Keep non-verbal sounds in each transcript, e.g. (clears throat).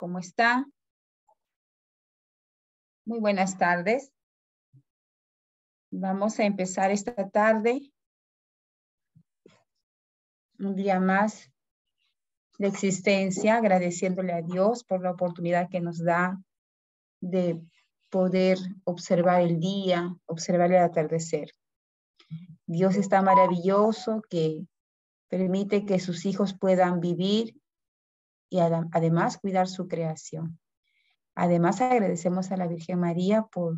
¿Cómo está? Muy buenas tardes. Vamos a empezar esta tarde. Un día más de existencia, agradeciéndole a Dios por la oportunidad que nos da de poder observar el día, observar el atardecer. Dios está maravilloso que permite que sus hijos puedan vivir y además cuidar su creación. Además agradecemos a la Virgen María por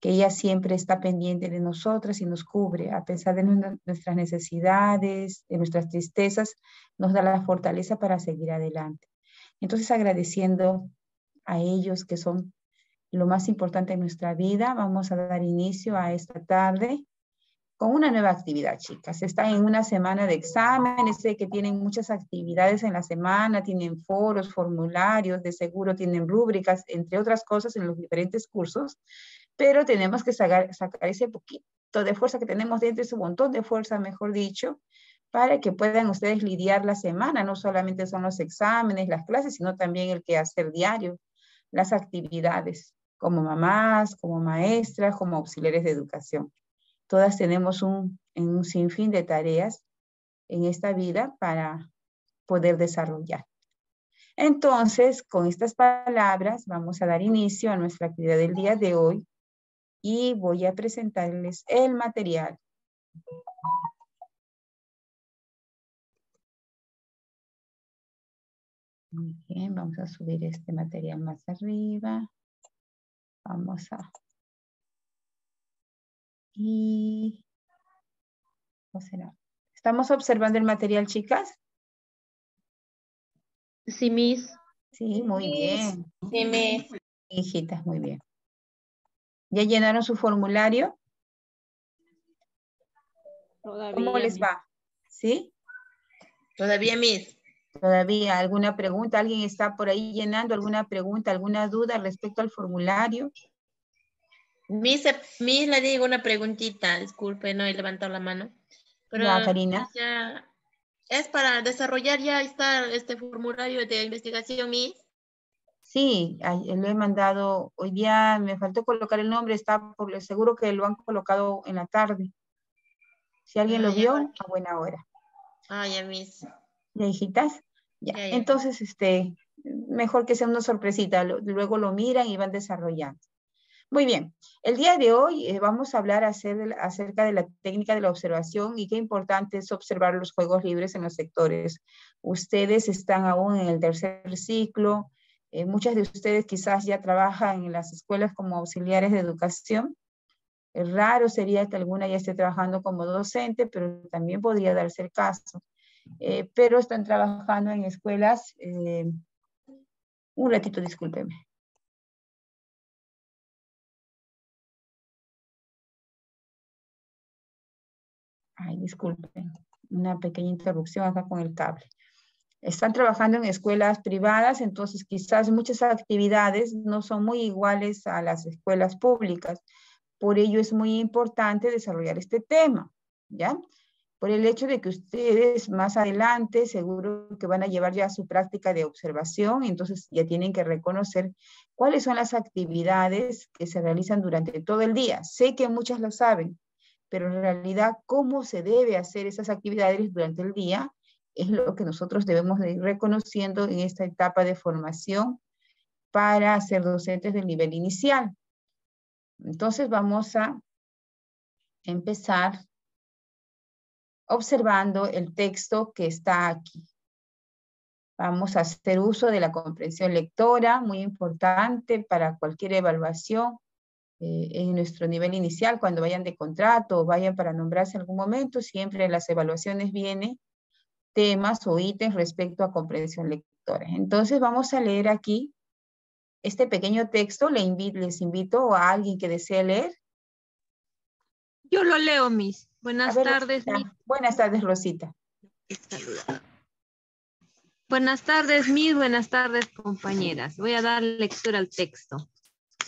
que ella siempre está pendiente de nosotras y nos cubre, a pesar de nuestras necesidades, de nuestras tristezas, nos da la fortaleza para seguir adelante. Entonces agradeciendo a ellos que son lo más importante en nuestra vida, vamos a dar inicio a esta tarde con una nueva actividad, chicas. Están en una semana de exámenes, sé que tienen muchas actividades en la semana, tienen foros, formularios, de seguro tienen rúbricas, entre otras cosas en los diferentes cursos, pero tenemos que sacar, ese poquito de fuerza que tenemos dentro, ese montón de fuerza, mejor dicho, para que puedan ustedes lidiar la semana. No solamente son los exámenes, las clases, sino también el que hacer diario, las actividades, como mamás, como maestras, como auxiliares de educación. Todas tenemos un, sinfín de tareas en esta vida para poder desarrollar. Entonces, con estas palabras vamos a dar inicio a nuestra actividad del día de hoy y voy a presentarles el material. Muy bien, vamos a subir este material más arriba. Vamos a y... será? ¿Estamos observando el material, chicas? Sí, Miss. Sí, muy bien. Sí, Miss. Hijitas, muy bien. ¿Ya llenaron su formulario? Todavía, ¿Cómo les va? ¿Sí? Todavía, Miss. ¿Todavía alguna pregunta? ¿Alguien está por ahí llenando alguna pregunta, alguna duda respecto al formulario? Miss, Miss, le digo una preguntita, disculpe, no he levantado la mano. Pero Karina. ¿Es para desarrollar ya está este formulario de investigación, Miss? Sí, lo he mandado, hoy día me faltó colocar el nombre, está por seguro que lo han colocado en la tarde. Si alguien lo ah, vio, a buena hora. Ah, ya, Miss. ¿Ya, hijitas? Ya. Entonces, este, mejor que sea una sorpresita, luego lo miran y van desarrollando. Muy bien, el día de hoy eh, vamos a hablar acerca de la técnica de la observación y qué importante es observar los juegos libres en los sectores. Ustedes están aún en el tercer ciclo, eh, muchas de ustedes quizás ya trabajan en las escuelas como auxiliares de educación. Raro sería que alguna ya esté trabajando como docente, pero también podría darse el caso. Eh, pero están trabajando en escuelas. un ratito, discúlpeme. Ay, disculpen, una pequeña interrupción acá con el cable. Están trabajando en escuelas privadas, entonces quizás muchas actividades no son muy iguales a las escuelas públicas. Por ello es muy importante desarrollar este tema, ¿ya? Por el hecho de que ustedes más adelante seguro que van a llevar ya su práctica de observación, entonces ya tienen que reconocer cuáles son las actividades que se realizan durante todo el día. Sé que muchas lo saben, pero en realidad cómo se debe hacer esas actividades durante el día es lo que nosotros debemos de ir reconociendo en esta etapa de formación para ser docentes del nivel inicial. Entonces vamos a empezar observando el texto que está aquí. Vamos a hacer uso de la comprensión lectora, muy importante para cualquier evaluación. Eh, en nuestro nivel inicial, cuando vayan de contrato o vayan para nombrarse en algún momento, siempre en las evaluaciones viene temas o ítems respecto a comprensión lectora. Entonces vamos a leer aquí este pequeño texto. Le les invito a alguien que desee leer. Yo lo leo, Miss. Buenas tardes, Miss. Buenas tardes, Rosita. Buenas tardes, Miss. Buenas tardes, compañeras. Voy a dar lectura al texto.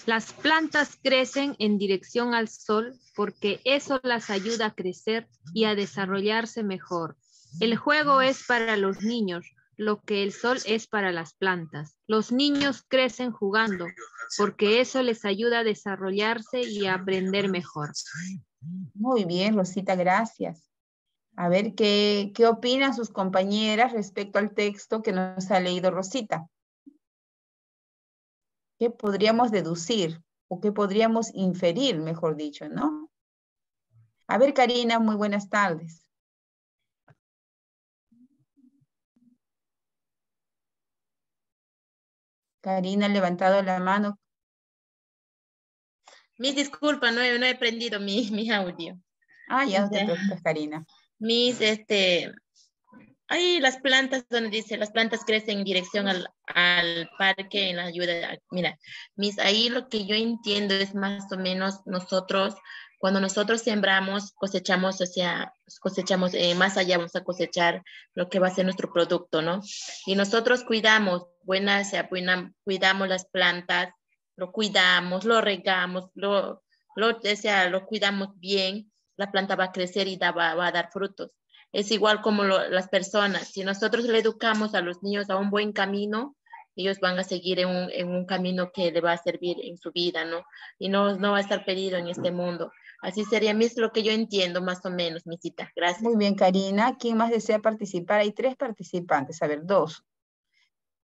Las plantas crecen en dirección al sol porque eso las ayuda a crecer y a desarrollarse mejor. El juego es para los niños, lo que el sol es para las plantas. Los niños crecen jugando porque eso les ayuda a desarrollarse y a aprender mejor. Muy bien, Rosita, gracias. A ver, ¿qué, qué opinan sus compañeras respecto al texto que nos ha leído Rosita? ¿Qué podríamos deducir o qué podríamos inferir, mejor dicho, no? A ver, Karina, muy buenas tardes. Karina ha levantado la mano. Mi disculpa, no he, no he prendido mi, mi audio. Ah, ya no te preocupes, Karina. Mis, este, hay las plantas donde dice, las plantas crecen en dirección al, al parque en la ayuda. Mira, mis, ahí lo que yo entiendo es más o menos nosotros, cuando nosotros sembramos, cosechamos, o sea, cosechamos, eh, más allá vamos a cosechar lo que va a ser nuestro producto, ¿no? Y nosotros cuidamos, buena, o sea, buena, cuidamos las plantas, lo cuidamos, lo regamos, lo, lo, lo cuidamos bien, la planta va a crecer y va, va a dar frutos. Es igual como lo, las personas, si nosotros le educamos a los niños a un buen camino, ellos van a seguir en un, en un camino que le va a servir en su vida, ¿no? Y no, no va a estar perdido en este mundo. Así sería mis, lo que yo entiendo más o menos, mi cita. Gracias. Muy bien, Karina. ¿Quién más desea participar? Hay tres participantes, a ver, dos.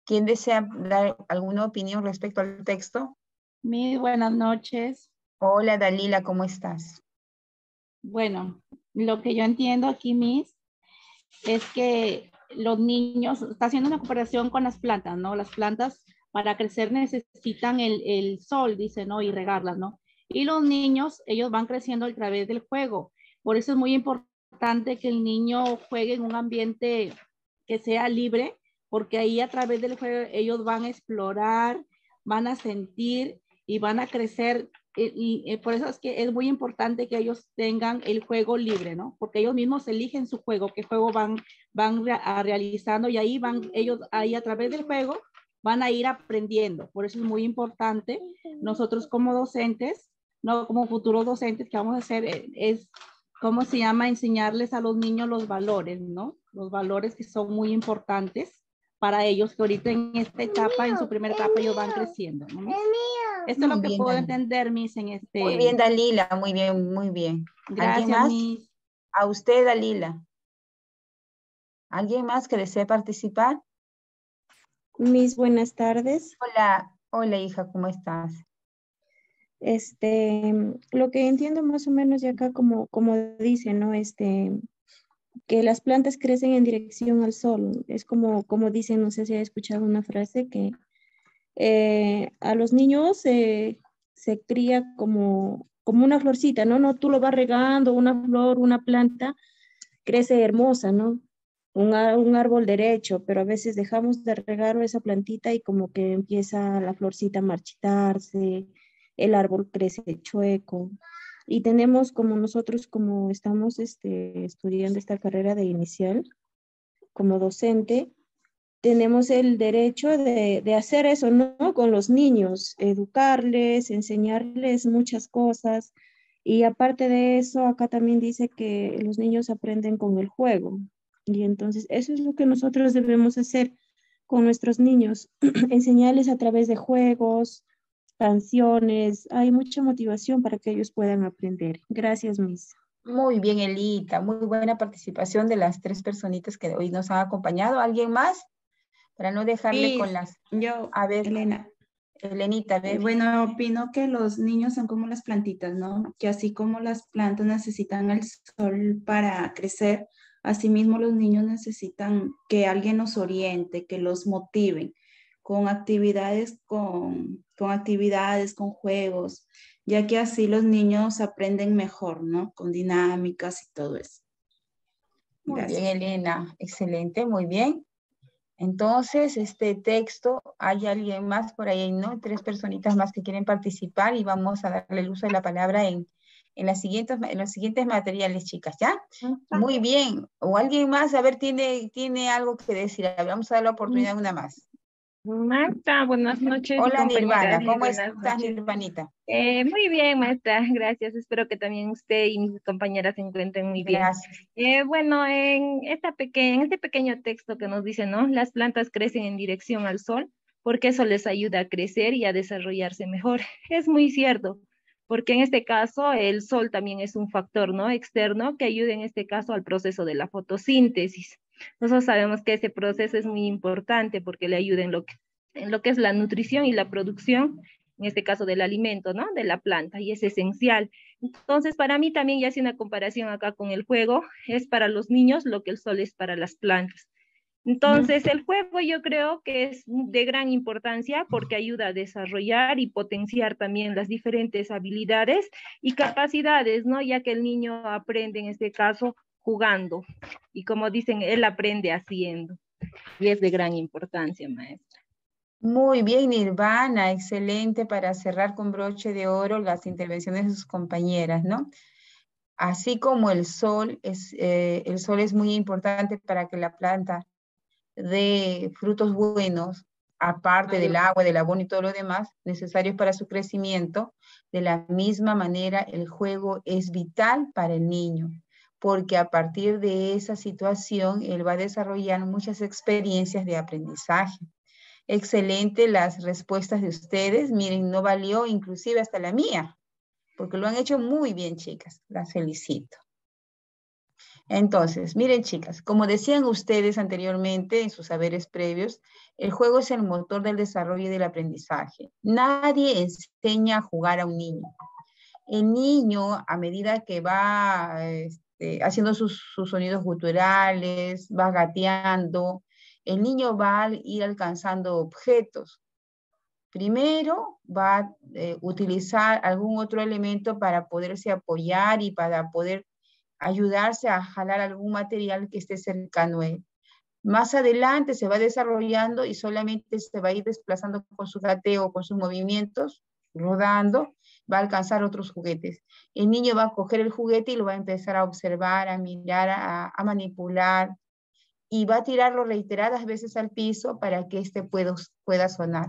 ¿Quién desea dar alguna opinión respecto al texto? Muy buenas noches. Hola, Dalila, ¿cómo estás? Bueno, lo que yo entiendo aquí, Miss, es que los niños, está haciendo una comparación con las plantas, ¿no? Las plantas para crecer necesitan el, el sol, dice, ¿no? Y regarlas, ¿no? Y los niños, ellos van creciendo a través del juego. Por eso es muy importante que el niño juegue en un ambiente que sea libre, porque ahí a través del juego ellos van a explorar, van a sentir y van a crecer. Y, y, por eso es que es muy importante que ellos tengan el juego libre, ¿no? Porque ellos mismos eligen su juego, qué juego van, van a realizando y ahí van ellos, ahí a través del juego van a ir aprendiendo. Por eso es muy importante nosotros como docentes, no como futuros docentes, que vamos a hacer eh, es, ¿cómo se llama? Enseñarles a los niños los valores, ¿no? Los valores que son muy importantes para ellos, que ahorita en esta etapa, en su primera etapa, ellos van creciendo. ¿no? Esto es lo que puedo entender, Miss, en este... Muy bien, Dalila, muy bien, muy bien. Gracias, ¿Alguien más? Miss. A usted, Dalila. ¿Alguien más que desee participar? Mis buenas tardes. Hola, hola hija, ¿cómo estás? Este, lo que entiendo más o menos de acá, como, como dice, ¿no? Este, que las plantas crecen en dirección al sol. Es como, como dicen, no sé si ha escuchado una frase que eh, a los niños se cría como, como una florcita, ¿no? No, tú lo vas regando, una flor, una planta, crece hermosa, ¿no? Un, un, árbol derecho, pero a veces dejamos de regar esa plantita y como que empieza la florcita a marchitarse, el árbol crece chueco. Y tenemos como nosotros, como estamos este, estudiando esta carrera de inicial, como docente, tenemos el derecho de, de, hacer eso, ¿no? Con los niños, educarles, enseñarles muchas cosas. Y aparte de eso, acá también dice que los niños aprenden con el juego. Y entonces eso es lo que nosotros debemos hacer con nuestros niños, (clears throat) enseñarles a través de juegos, canciones, hay mucha motivación para que ellos puedan aprender. Gracias, Miss. Muy bien, Elita, muy buena participación de las tres personitas que hoy nos han acompañado. ¿Alguien más? Para no dejarle sí, con las... Yo, A ver, Elena. Elenita, a ver. Eh, bueno, opino que los niños son como las plantitas, ¿no? Que así como las plantas necesitan el sol para crecer, asimismo los niños necesitan que alguien los oriente, que los motiven con actividades, con, con actividades, con juegos, ya que así los niños aprenden mejor, ¿no? Con dinámicas y todo eso. Muy bien, Elena. Excelente, muy bien. Entonces, este texto, hay alguien más por ahí, ¿no? Tres personitas más que quieren participar y vamos a darle el uso de la palabra en, en, las siguientes, en los siguientes materiales, chicas, ¿ya? Muy bien. O alguien más, a ver, tiene, tiene algo que decir. Vamos a dar la oportunidad a una más. Marta, buenas noches. Hola Nirvana, ¿cómo estás Nirvanita? Eh, muy bien, maestra, gracias. Espero que también usted y mis compañeras se encuentren muy bien. Gracias. Eh, bueno, en, esta pequeña, en este pequeño texto que nos dice, ¿no? Las plantas crecen en dirección al sol porque eso les ayuda a crecer y a desarrollarse mejor. Es muy cierto, porque en este caso el sol también es un factor, ¿no? Externo que ayuda en este caso al proceso de la fotosíntesis. Nosotros sabemos que ese proceso es muy importante porque le ayuda en lo que, en lo que es la nutrición y la producción, en este caso del alimento, ¿no? De la planta, y es esencial. Entonces, para mí también, ya hace una comparación acá con el juego, es para los niños lo que el sol es para las plantas. Entonces, el juego yo creo que es de gran importancia porque ayuda a desarrollar y potenciar también las diferentes habilidades y capacidades, ¿no? Ya que el niño aprende en este caso jugando. Y como dicen, él aprende haciendo. Y es de gran importancia, maestra. Muy bien, Nirvana, excelente para cerrar con broche de oro las intervenciones de sus compañeras, ¿no? Así como el sol es, eh, el sol es muy importante para que la planta dé frutos buenos, aparte del agua, del abono y todo lo demás, necesarios para su crecimiento, de la misma manera el juego es vital para el niño porque a partir de esa situación él va a desarrollar muchas experiencias de aprendizaje. Excelente las respuestas de ustedes. Miren, no valió inclusive hasta la mía, porque lo han hecho muy bien, chicas. Las felicito. Entonces, miren, chicas, como decían ustedes anteriormente en sus saberes previos, el juego es el motor del desarrollo y del aprendizaje. Nadie enseña a jugar a un niño. El niño, a medida que va este, haciendo sus, sonidos guturales, va gateando, el niño va a ir alcanzando objetos. Primero va a eh, utilizar algún otro elemento para poderse apoyar y para poder ayudarse a jalar algún material que esté cercano a él. Más adelante se va desarrollando y solamente se va a ir desplazando con su gateo, con sus movimientos, rodando, va a alcanzar otros juguetes. El niño va a coger el juguete y lo va a empezar a observar, a mirar, a, manipular y va a tirarlo reiteradas veces al piso para que éste pueda, pueda sonar.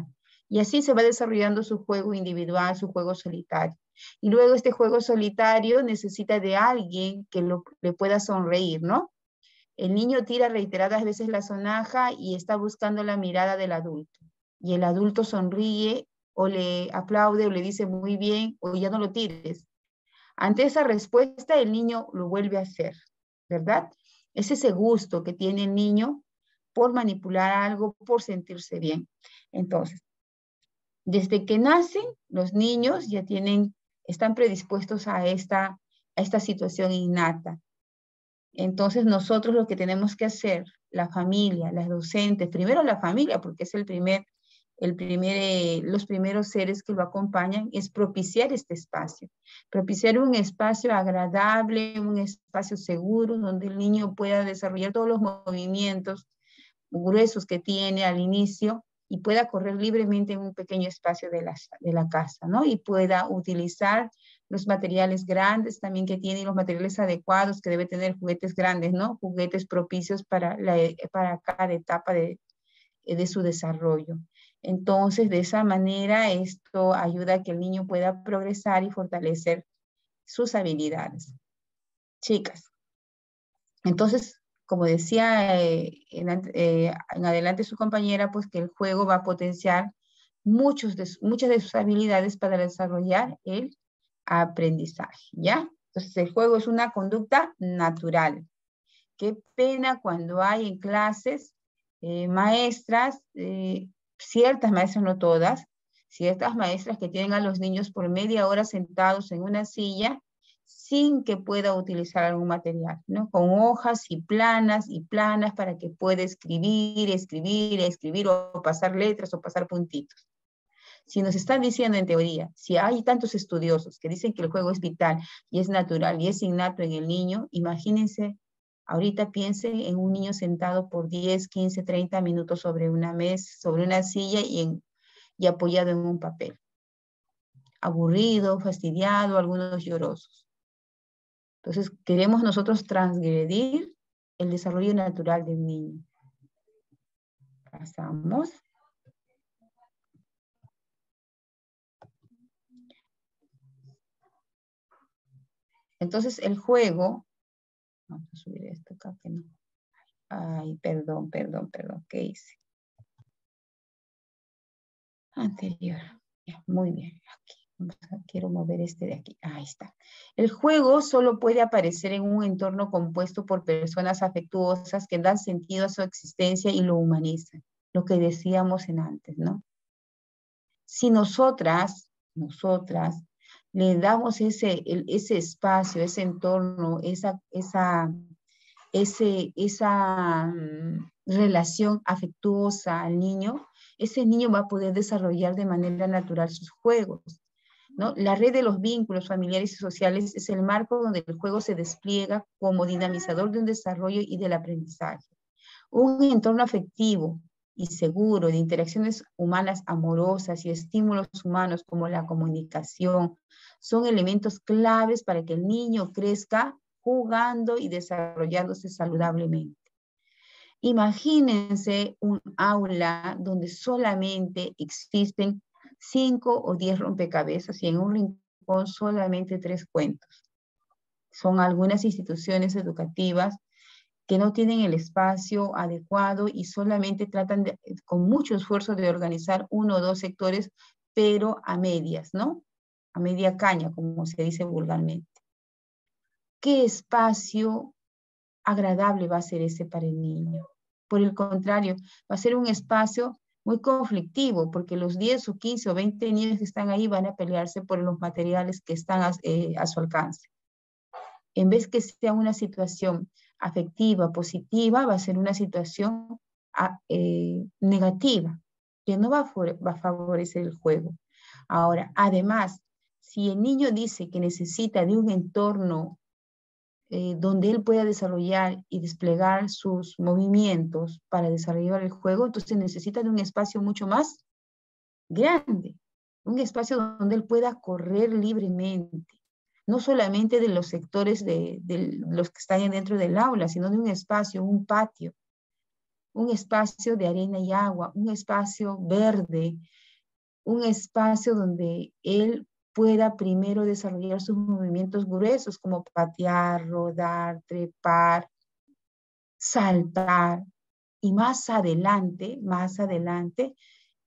Y así se va desarrollando su juego individual, su juego solitario. Y luego este juego solitario necesita de alguien que le pueda sonreír, ¿no? El niño tira reiteradas veces la sonaja y está buscando la mirada del adulto. Y el adulto sonríe o le aplaude o le dice muy bien o ya no lo tires. Ante esa respuesta el niño lo vuelve a hacer, ¿verdad? Es ese gusto que tiene el niño por manipular algo, por sentirse bien. Entonces, desde que nacen, los niños ya tienen, están predispuestos a esta, a esta situación innata. Entonces, nosotros lo que tenemos que hacer, la familia, las docentes, primero la familia, porque es el primer el primer, eh, los primeros seres que lo acompañan es propiciar este espacio, propiciar un espacio agradable, un espacio seguro donde el niño pueda desarrollar todos los movimientos gruesos que tiene al inicio y pueda correr libremente en un pequeño espacio de la, de la casa, ¿no? Y pueda utilizar los materiales grandes también que tiene y los materiales adecuados que debe tener juguetes grandes, ¿no? Juguetes propicios para, la, para cada etapa de, de su desarrollo. Entonces, de esa manera, esto ayuda a que el niño pueda progresar y fortalecer sus habilidades. Chicas, entonces, como decía eh, eh, en, adelante su compañera, pues que el juego va a potenciar muchos de, muchas de sus habilidades para desarrollar el aprendizaje, ¿ya? Entonces, el juego es una conducta natural. Qué pena cuando hay en clases eh, maestras ciertas maestras, no todas, ciertas maestras que tienen a los niños por media hora sentados en una silla sin que pueda utilizar algún material, ¿no? Con hojas y planas y planas para que pueda escribir, escribir, escribir o pasar letras o pasar puntitos. Si nos están diciendo en teoría, si hay tantos estudiosos que dicen que el juego es vital y es natural y es innato en el niño, imagínense Ahorita piense en un niño sentado por 10, 15, 30 minutos sobre una mesa, sobre una silla y, en, y apoyado en un papel. Aburrido, fastidiado, algunos llorosos. Entonces, queremos nosotros transgredir el desarrollo natural del niño. Pasamos. Entonces, el juego vamos a subir esto acá que no. Ay, perdón, perdón, perdón, ¿qué hice? Anterior, muy bien, aquí quiero mover este de aquí. Ahí está. El juego solo puede aparecer en un entorno compuesto por personas afectuosas que dan sentido a su existencia y lo humanizan. Lo que decíamos en antes, ¿no? Si nosotras, nosotras, le damos ese, ese espacio, ese entorno, esa, esa, ese, esa mm, relación afectuosa al niño, ese niño va a poder desarrollar de manera natural sus juegos. La red de los vínculos familiares y sociales es el marco donde el juego se despliega como dinamizador de un desarrollo y del aprendizaje. Un entorno afectivo y seguro de interacciones humanas amorosas y estímulos humanos como la comunicación son elementos claves para que el niño crezca jugando y desarrollándose saludablemente. Imagínense un aula donde solamente existen cinco o diez rompecabezas y en un rincón solamente tres cuentos. Son algunas instituciones educativas que no tienen el espacio adecuado y solamente tratan con mucho esfuerzo de organizar uno o dos sectores, pero a medias, ¿no? A media caña, como se dice vulgarmente. ¿Qué espacio agradable va a ser ese para el niño? Por el contrario, va a ser un espacio muy conflictivo, porque los 10 o 15 o 20 niños que están ahí van a pelearse por los materiales que están a, eh, su alcance. En vez que sea una situación afectiva, positiva, va a ser una situación ah, eh, negativa, que no va a, favorecer el juego. Ahora, además, si el niño dice que necesita de un entorno eh, donde él pueda desarrollar y desplegar sus movimientos para desarrollar el juego, entonces necesita de un espacio mucho más grande, un espacio donde él pueda correr libremente, no solamente de los sectores de, de los que están dentro del aula, sino de un espacio, un patio, un espacio de arena y agua, un espacio verde, un espacio donde él pueda primero desarrollar sus movimientos gruesos como patear, rodar, trepar, saltar y más adelante, más adelante,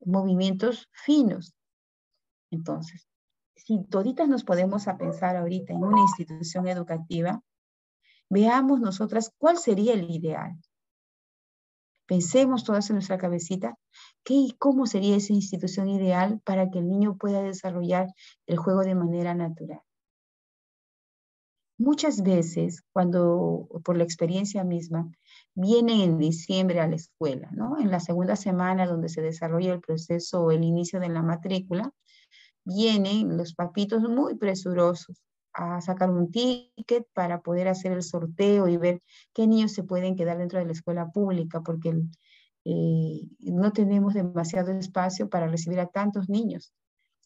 movimientos finos. Entonces, si toditas nos podemos a pensar ahorita en una institución educativa, veamos nosotras cuál sería el ideal. Pensemos todas en nuestra cabecita qué y cómo sería esa institución ideal para que el niño pueda desarrollar el juego de manera natural. Muchas veces, cuando por la experiencia misma, vienen en diciembre a la escuela, ¿no? En la segunda semana donde se desarrolla el proceso o el inicio de la matrícula, vienen los papitos muy presurosos a sacar un ticket para poder hacer el sorteo y ver qué niños se pueden quedar dentro de la escuela pública, porque eh, no tenemos demasiado espacio para recibir a tantos niños.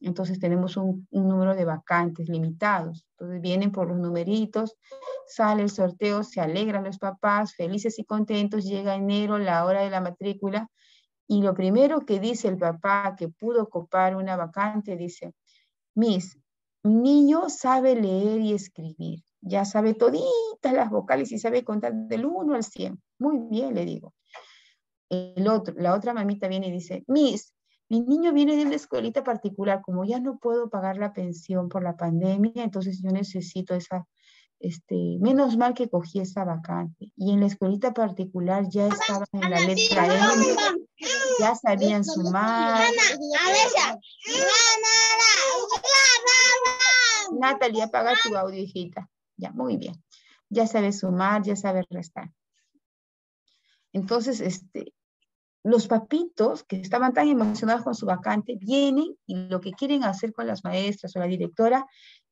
Entonces tenemos un, un, número de vacantes limitados. Entonces vienen por los numeritos, sale el sorteo, se alegran los papás, felices y contentos, llega enero, la hora de la matrícula, y lo primero que dice el papá que pudo copar una vacante, dice, Miss, niño sabe leer y escribir. Ya sabe toditas las vocales y sabe contar del 1 al 100. Muy bien, le digo. El otro, la otra mamita viene y dice, Miss, mi niño viene de una escuelita particular, como ya no puedo pagar la pensión por la pandemia, entonces yo necesito esa, este, menos mal que cogí esa vacante. Y en la escuelita particular ya estaban en la letra M, ya sabían sumar. Natalia, apaga tu audio, hijita. Ya, muy bien. Ya sabe sumar, ya sabe restar. Entonces, este, los papitos que estaban tan emocionados con su vacante vienen y lo que quieren hacer con las maestras o la directora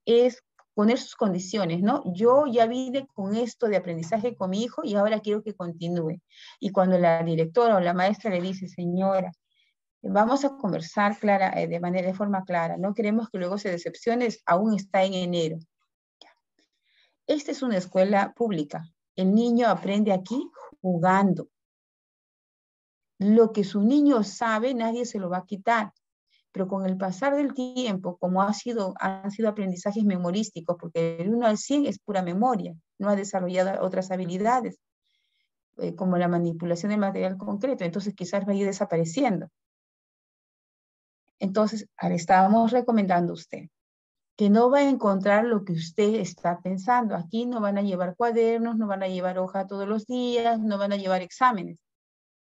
es poner sus condiciones, ¿no? Yo ya vine con esto de aprendizaje con mi hijo y ahora quiero que continúe. Y cuando la directora o la maestra le dice, señora, vamos a conversar clara, eh, de manera de forma clara, no queremos que luego se decepcione, aún está en enero. Esta es una escuela pública. El niño aprende aquí jugando. Lo que su niño sabe, nadie se lo va a quitar. Pero con el pasar del tiempo, como han sido aprendizajes memorísticos, porque el 1 al 100 es pura memoria, no ha desarrollado otras habilidades, eh, como la manipulación del material concreto, entonces quizás va a ir desapareciendo. Entonces, le estábamos recomendando a usted que no va a encontrar lo que usted está pensando. Aquí no van a llevar cuadernos, no van a llevar hoja todos los días, no van a llevar exámenes.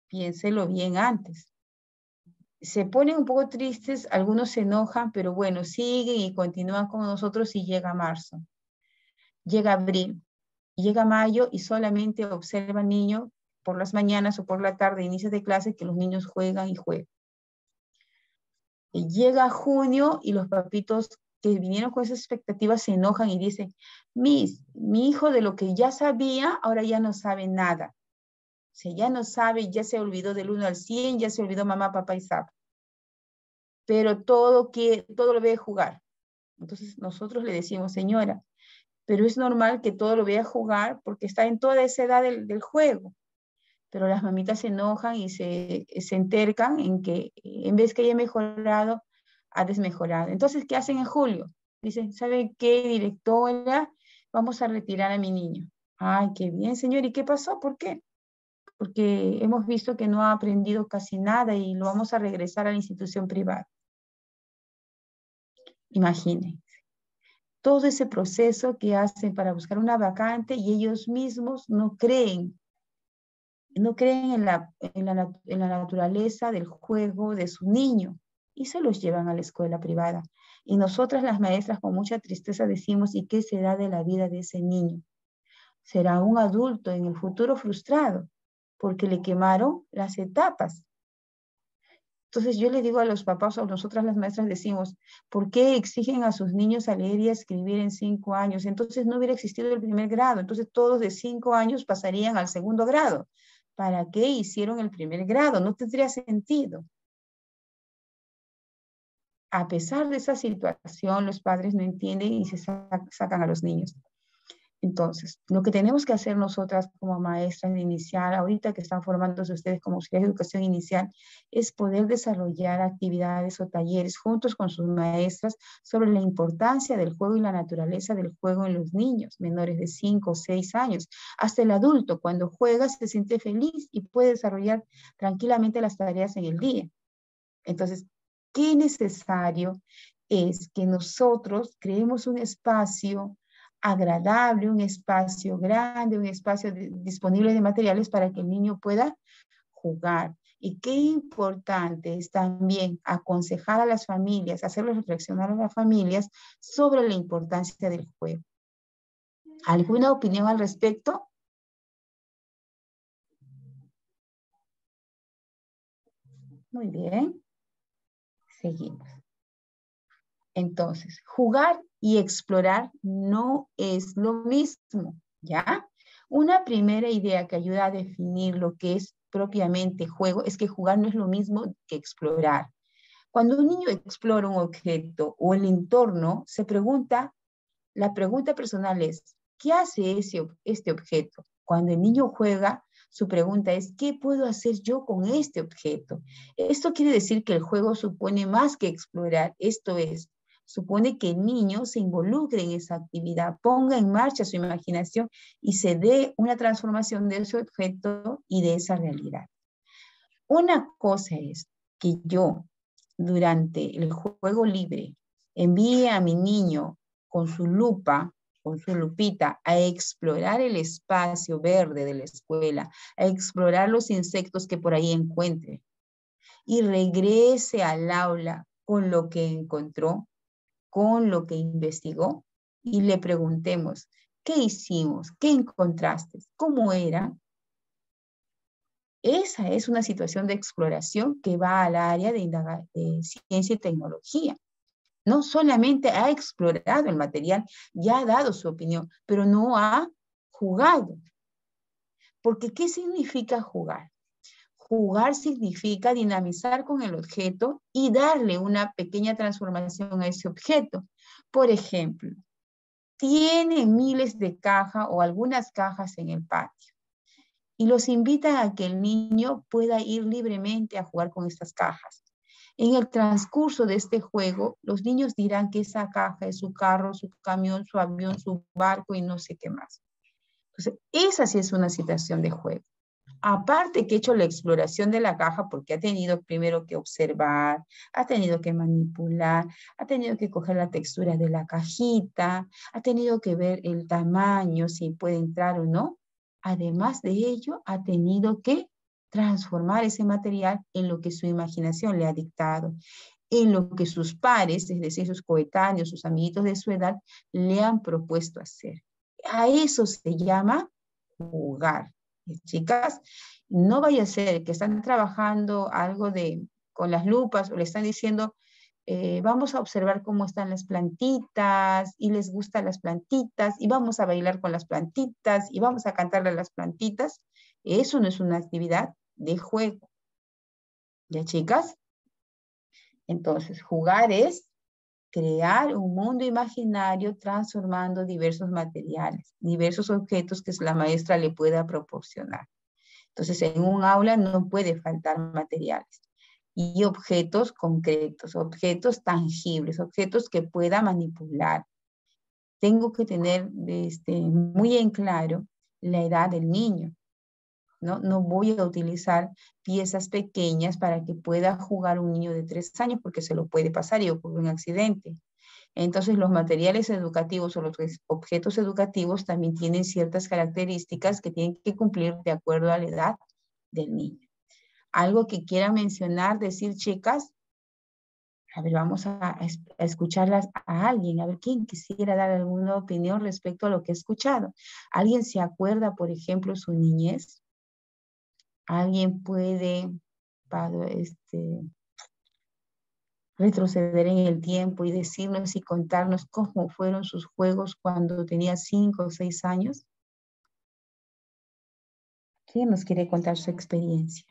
Piénselo bien antes se ponen un poco tristes, algunos se enojan, pero bueno, siguen y continúan con nosotros y llega marzo. Llega abril, llega mayo y solamente observa al niño por las mañanas o por la tarde, inicio de clase, que los niños juegan y juegan. Llega junio y los papitos que vinieron con esas expectativas se enojan y dicen, Miss, mi hijo de lo que ya sabía, ahora ya no sabe nada. O sea, ya no sabe, ya se olvidó del 1 al 100, ya se olvidó mamá, papá y sapo pero todo, que, todo lo ve jugar. Entonces nosotros le decimos, señora, pero es normal que todo lo vea jugar porque está en toda esa edad del, juego. Pero las mamitas se enojan y se, se entercan en que en vez que haya mejorado, ha desmejorado. Entonces, ¿qué hacen en julio? Dicen, ¿sabe qué, directora? Vamos a retirar a mi niño. Ay, qué bien, señor. ¿Y qué pasó? ¿Por qué? Porque hemos visto que no ha aprendido casi nada y lo vamos a regresar a la institución privada. Imagínense. Todo ese proceso que hacen para buscar una vacante y ellos mismos no creen, no creen en la, en la, en la naturaleza del juego de su niño y se los llevan a la escuela privada. Y nosotras las maestras con mucha tristeza decimos, ¿y qué será de la vida de ese niño? Será un adulto en el futuro frustrado porque le quemaron las etapas entonces yo le digo a los papás o nosotras las maestras decimos, ¿por qué exigen a sus niños a leer y a escribir en cinco años? Entonces no hubiera existido el primer grado, entonces todos de cinco años pasarían al segundo grado. ¿Para qué hicieron el primer grado? No tendría sentido. A pesar de esa situación, los padres no entienden y se sacan a los niños. Entonces, lo que tenemos que hacer nosotras como maestras inicial, ahorita que están formándose ustedes como auxiliares de educación inicial, es poder desarrollar actividades o talleres juntos con sus maestras sobre la importancia del juego y la naturaleza del juego en los niños menores de 5 o 6 años. Hasta el adulto, cuando juega, se siente feliz y puede desarrollar tranquilamente las tareas en el día. Entonces, qué necesario es que nosotros creemos un espacio agradable, un espacio grande, un espacio disponible de materiales para que el niño pueda jugar. Y qué importante es también aconsejar a las familias, hacerles reflexionar a las familias sobre la importancia del juego. ¿Alguna opinión al respecto? Muy bien. Seguimos. Entonces, jugar y explorar no es lo mismo, ¿ya? Una primera idea que ayuda a definir lo que es propiamente juego es que jugar no es lo mismo que explorar. Cuando un niño explora un objeto o el entorno, se pregunta, la pregunta personal es, ¿qué hace ese, este objeto? Cuando el niño juega, su pregunta es, ¿qué puedo hacer yo con este objeto? Esto quiere decir que el juego supone más que explorar, esto es, supone que el niño se involucre en esa actividad, ponga en marcha su imaginación y se dé una transformación de ese objeto y de esa realidad. Una cosa es que yo durante el juego libre envíe a mi niño con su lupa, con su lupita, a explorar el espacio verde de la escuela, a explorar los insectos que por ahí encuentre y regrese al aula con lo que encontró, con lo que investigó y le preguntemos, ¿qué hicimos? ¿Qué encontraste? ¿Cómo era? Esa es una situación de exploración que va al área de, de ciencia y tecnología. No solamente ha explorado el material, ya ha dado su opinión, pero no ha jugado. Porque ¿qué significa jugar? Jugar significa dinamizar con el objeto y darle una pequeña transformación a ese objeto. Por ejemplo, tiene miles de cajas o algunas cajas en el patio y los invitan a que el niño pueda ir libremente a jugar con estas cajas. En el transcurso de este juego, los niños dirán que esa caja es su carro, su camión, su avión, su barco y no sé qué más. Entonces, esa sí es una situación de juego. Aparte que he hecho la exploración de la caja porque ha tenido primero que observar, ha tenido que manipular, ha tenido que coger la textura de la cajita, ha tenido que ver el tamaño, si puede entrar o no. Además de ello, ha tenido que transformar ese material en lo que su imaginación le ha dictado, en lo que sus pares, es decir, sus coetáneos, sus amiguitos de su edad, le han propuesto hacer. A eso se llama jugar. Chicas, no vaya a ser que están trabajando algo de con las lupas o le están diciendo, eh, vamos a observar cómo están las plantitas y les gustan las plantitas y vamos a bailar con las plantitas y vamos a cantarle a las plantitas. Eso no es una actividad de juego. ¿Ya chicas? Entonces, jugar es crear un mundo imaginario transformando diversos materiales, diversos objetos que la maestra le pueda proporcionar. Entonces, en un aula no puede faltar materiales y objetos concretos, objetos tangibles, objetos que pueda manipular. Tengo que tener este, muy en claro la edad del niño. ¿No? No voy a utilizar piezas pequeñas para que pueda jugar un niño de tres años porque se lo puede pasar y ocurre un accidente. Entonces, los materiales educativos o los objetos educativos también tienen ciertas características que tienen que cumplir de acuerdo a la edad del niño. Algo que quiera mencionar, decir, chicas, a ver, vamos a, escucharlas a alguien, a ver quién quisiera dar alguna opinión respecto a lo que he escuchado. ¿Alguien se acuerda, por ejemplo, su niñez? Alguien puede este, retroceder en el tiempo y decirnos y contarnos cómo fueron sus juegos cuando tenía cinco o seis años? ¿Quién nos quiere contar su experiencia?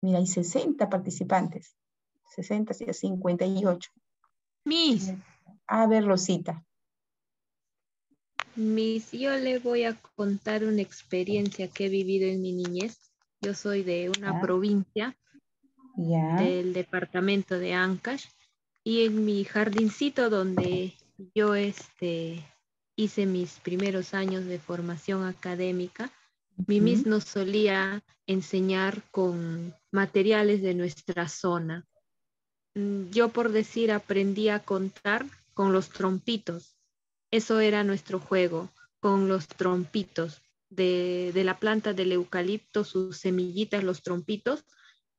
Mira, hay 60 participantes, 60 y 58. Miss. A ver, Rosita. Miss, yo le voy a contar una experiencia que he vivido en mi niñez. Yo soy de una provincia del departamento de Ancash y en mi jardincito donde yo este, hice mis primeros años de formación académica, mi Miss nos solía enseñar con materiales de nuestra zona. Mm, yo por decir aprendí a contar con los trompitos. Eso era nuestro juego, con los trompitos de, la planta del eucalipto, sus semillitas, los trompitos,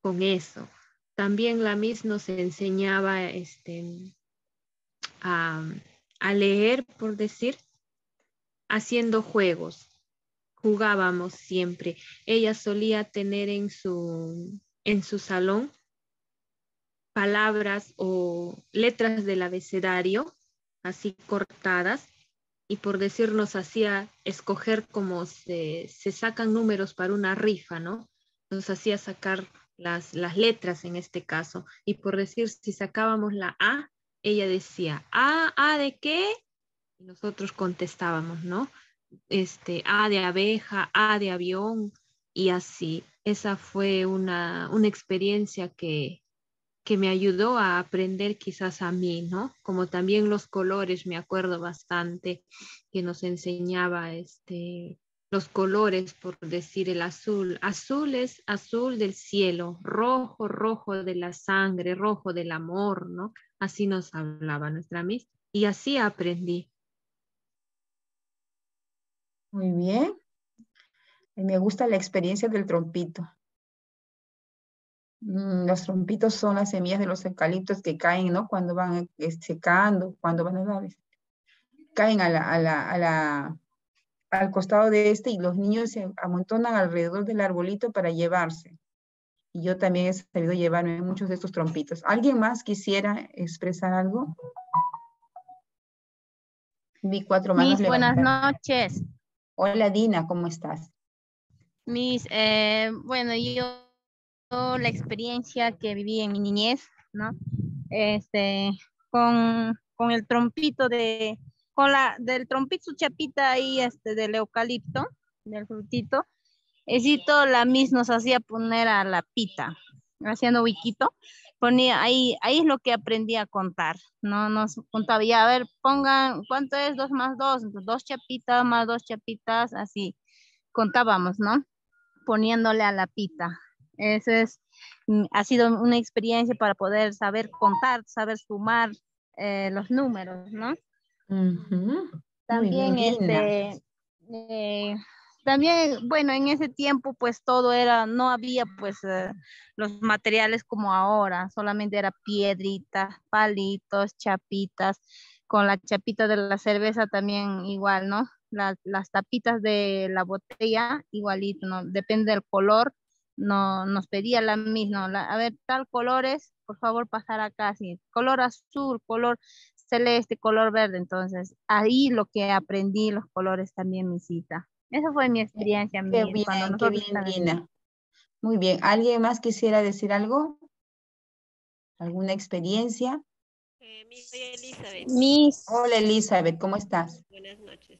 con eso. También la Miss nos enseñaba este, a, leer, por decir, haciendo juegos. Jugábamos siempre. Ella solía tener en su, en su salón palabras o letras del abecedario, así cortadas, y por decirnos hacía escoger como se, sacan números para una rifa, ¿no? Nos hacía sacar las, las letras en este caso. Y por decir, si sacábamos la A, ella decía, ¿A, A de qué? Y nosotros contestábamos, ¿no? Este, A de abeja, A de avión, y así. Esa fue una, una experiencia que, que me ayudó a aprender quizás a mí, ¿no? Como también los colores, me acuerdo bastante que nos enseñaba este, los colores, por decir el azul. Azul es azul del cielo, rojo, rojo de la sangre, rojo del amor, ¿no? Así nos hablaba nuestra Miss y así aprendí. Muy bien. Me gusta la experiencia del trompito. Mm, los trompitos son las semillas de los eucaliptos que caen, ¿no? Cuando van eh, secando, cuando van a caen a la, a la, a la, al costado de este y los niños se amontonan alrededor del arbolito para llevarse. Y yo también he sabido llevarme muchos de estos trompitos. ¿Alguien más quisiera expresar algo? Vi cuatro manos. Mis buenas noches. Hola Dina, ¿cómo estás? Mis, eh, bueno, yo la experiencia que viví en mi niñez, ¿no? Este, con, con el trompito de, con la, del trompito, su chapita ahí, este, del eucalipto, del frutito, Esito la mis nos hacía poner a la pita, haciendo wikito, ponía ahí, ahí es lo que aprendí a contar, no nos contaba ya, a ver, pongan, ¿cuánto es dos más dos? dos chapitas más dos chapitas, así contábamos, ¿no? Poniéndole a la pita. Eso es, mm, ha sido una experiencia para poder saber contar, saber sumar eh, los números, ¿no? También, este, eh, también, bueno, en ese tiempo pues todo era, no había pues eh, los materiales como ahora, solamente era piedritas, palitos, chapitas, con la chapita de la cerveza también igual, ¿no? Las, las tapitas de la botella igualito, ¿no? Depende del color, no nos pedía la misma, a ver, tal colores, por favor pasar acá, sí, color azul, color celeste, color verde, entonces ahí lo que aprendí, los colores también mi cita. Esa fue mi experiencia. Qué bien, qué bien. Muy bien. ¿Alguien más quisiera decir algo? ¿Alguna experiencia? Eh, soy Elizabeth. Miss. Hola Elizabeth, ¿cómo estás? Buenas noches.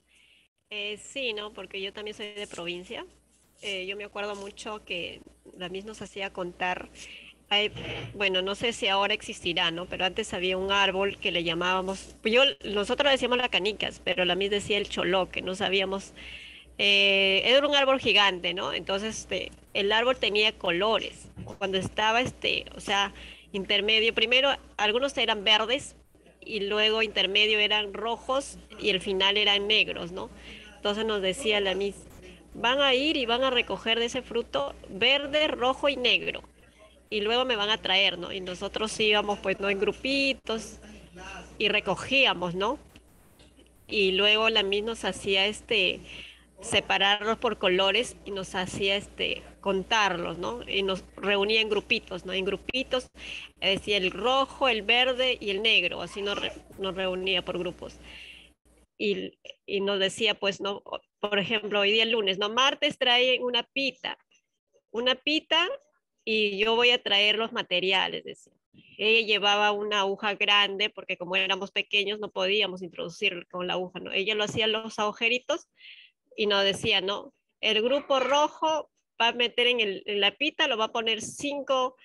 Eh, sí, ¿no? Porque yo también soy de provincia. Eh, yo me acuerdo mucho que la misma nos hacía contar bueno, no sé si ahora existirá, ¿no? Pero antes había un árbol que le llamábamos, pues yo, nosotros decíamos la canicas, pero la misma decía el choloque, no sabíamos eh, era un árbol gigante, ¿no? Entonces, este, el árbol tenía colores. Cuando estaba, este, o sea, intermedio, primero algunos eran verdes y luego intermedio eran rojos y el final eran negros, ¿no? Entonces nos decía la Miss, van a ir y van a recoger de ese fruto verde, rojo y negro. Y luego me van a traer, ¿no? Y nosotros íbamos, pues, ¿no? En grupitos y recogíamos, ¿no? Y luego la Miss nos hacía este separarlos por colores y nos hacía este contarlos, ¿no? Y nos reunía en grupitos, ¿no? En grupitos, decía el rojo, el verde y el negro, así nos, nos reunía por grupos. Y, y, nos decía, pues, ¿no? Por ejemplo, hoy día el lunes, ¿no? Martes trae una pita, una pita y yo voy a traer los materiales, decía. Ella llevaba una aguja grande porque como éramos pequeños no podíamos introducir con la aguja, ¿no? Ella lo hacía los agujeritos y nos decía, ¿no? El grupo rojo va a meter en, la pita, lo va a poner cinco,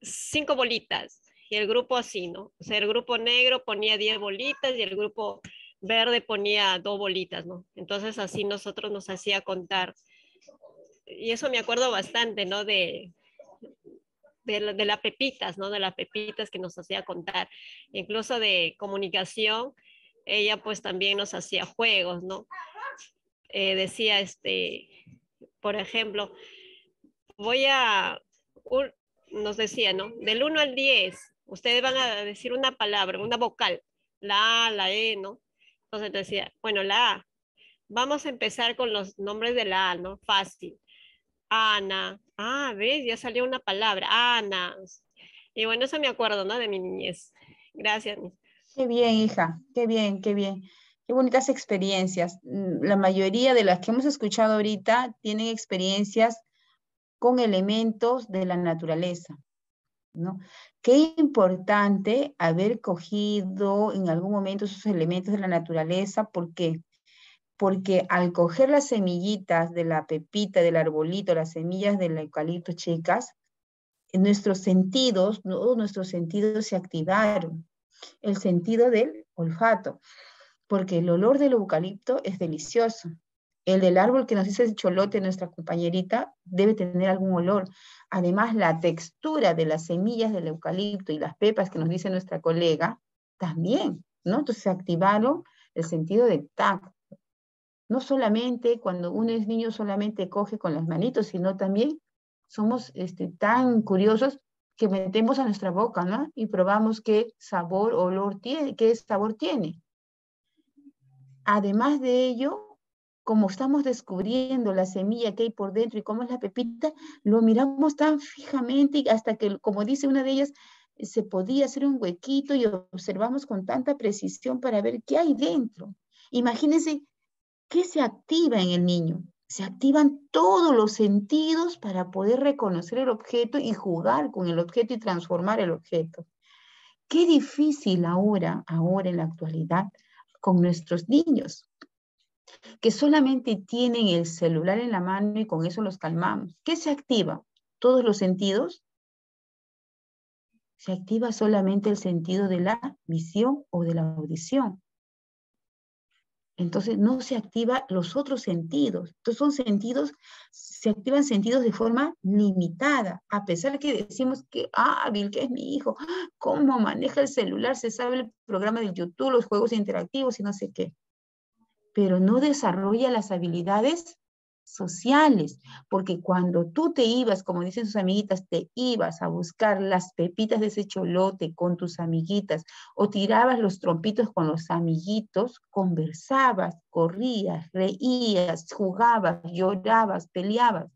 cinco bolitas. Y el grupo así, ¿no? O sea, el grupo negro ponía diez bolitas y el grupo verde ponía dos bolitas, ¿no? Entonces así nosotros nos hacía contar. Y eso me acuerdo bastante, ¿no? De, de, de las pepitas, ¿no? De las pepitas que nos hacía contar. Incluso de comunicación, ella pues también nos hacía juegos, ¿no? Eh, decía, este, por ejemplo, voy a, nos decía, ¿no? Del 1 al 10, ustedes van a decir una palabra, una vocal, la A, la E, ¿no? Entonces decía, bueno, la A. Vamos a empezar con los nombres de la A, ¿no? Fácil. Ana. Ah, ¿ves? Ya salió una palabra. Ana. Y bueno, eso me acuerdo, ¿no? De mi niñez. Gracias. Qué bien, hija. Qué bien, qué bien. Qué bonitas experiencias. Mm, la mayoría de las que hemos escuchado ahorita tienen experiencias con elementos de la naturaleza, ¿no? Qué importante haber cogido en algún momento esos elementos de la naturaleza, ¿por qué? Porque al coger las semillitas de la pepita, del arbolito, las semillas del eucalipto chicas, nuestros sentidos, nuestros sentidos se activaron. El sentido del olfato porque el olor del eucalipto es delicioso. El del árbol que nos dice el cholote, nuestra compañerita, debe tener algún olor. Además, la textura de las semillas del eucalipto y las pepas que nos dice nuestra colega, también, ¿no? Entonces se activaron el sentido de tacto. No solamente cuando uno es niño solamente coge con las manitos, sino también somos este, tan curiosos que metemos a nuestra boca, ¿no? Y probamos qué sabor, olor tiene, qué sabor tiene. Además de ello, como estamos descubriendo la semilla que hay por dentro y cómo es la pepita, lo miramos tan fijamente hasta que, como dice una de ellas, se podía hacer un huequito y observamos con tanta precisión para ver qué hay dentro. Imagínense qué se activa en el niño. Se activan todos los sentidos para poder reconocer el objeto y jugar con el objeto y transformar el objeto. Qué difícil ahora, ahora en la actualidad, con nuestros niños, que solamente tienen el celular en la mano y con eso los calmamos. ¿Qué se activa? Todos los sentidos. se activa solamente el sentido de la visión o de la audición. Entonces no se activa los otros sentidos. Entonces son sentidos, se activan sentidos de forma limitada, a pesar que decimos que hábil, que es mi hijo, cómo maneja el celular, se sabe el programa de YouTube, los juegos interactivos y no sé qué. Pero no desarrolla las habilidades sociales, porque cuando tú te ibas, como dicen sus amiguitas, te ibas a buscar las pepitas de ese cholote con tus amiguitas o tirabas los trompitos con los amiguitos, conversabas, corrías, reías, jugabas, llorabas, peleabas,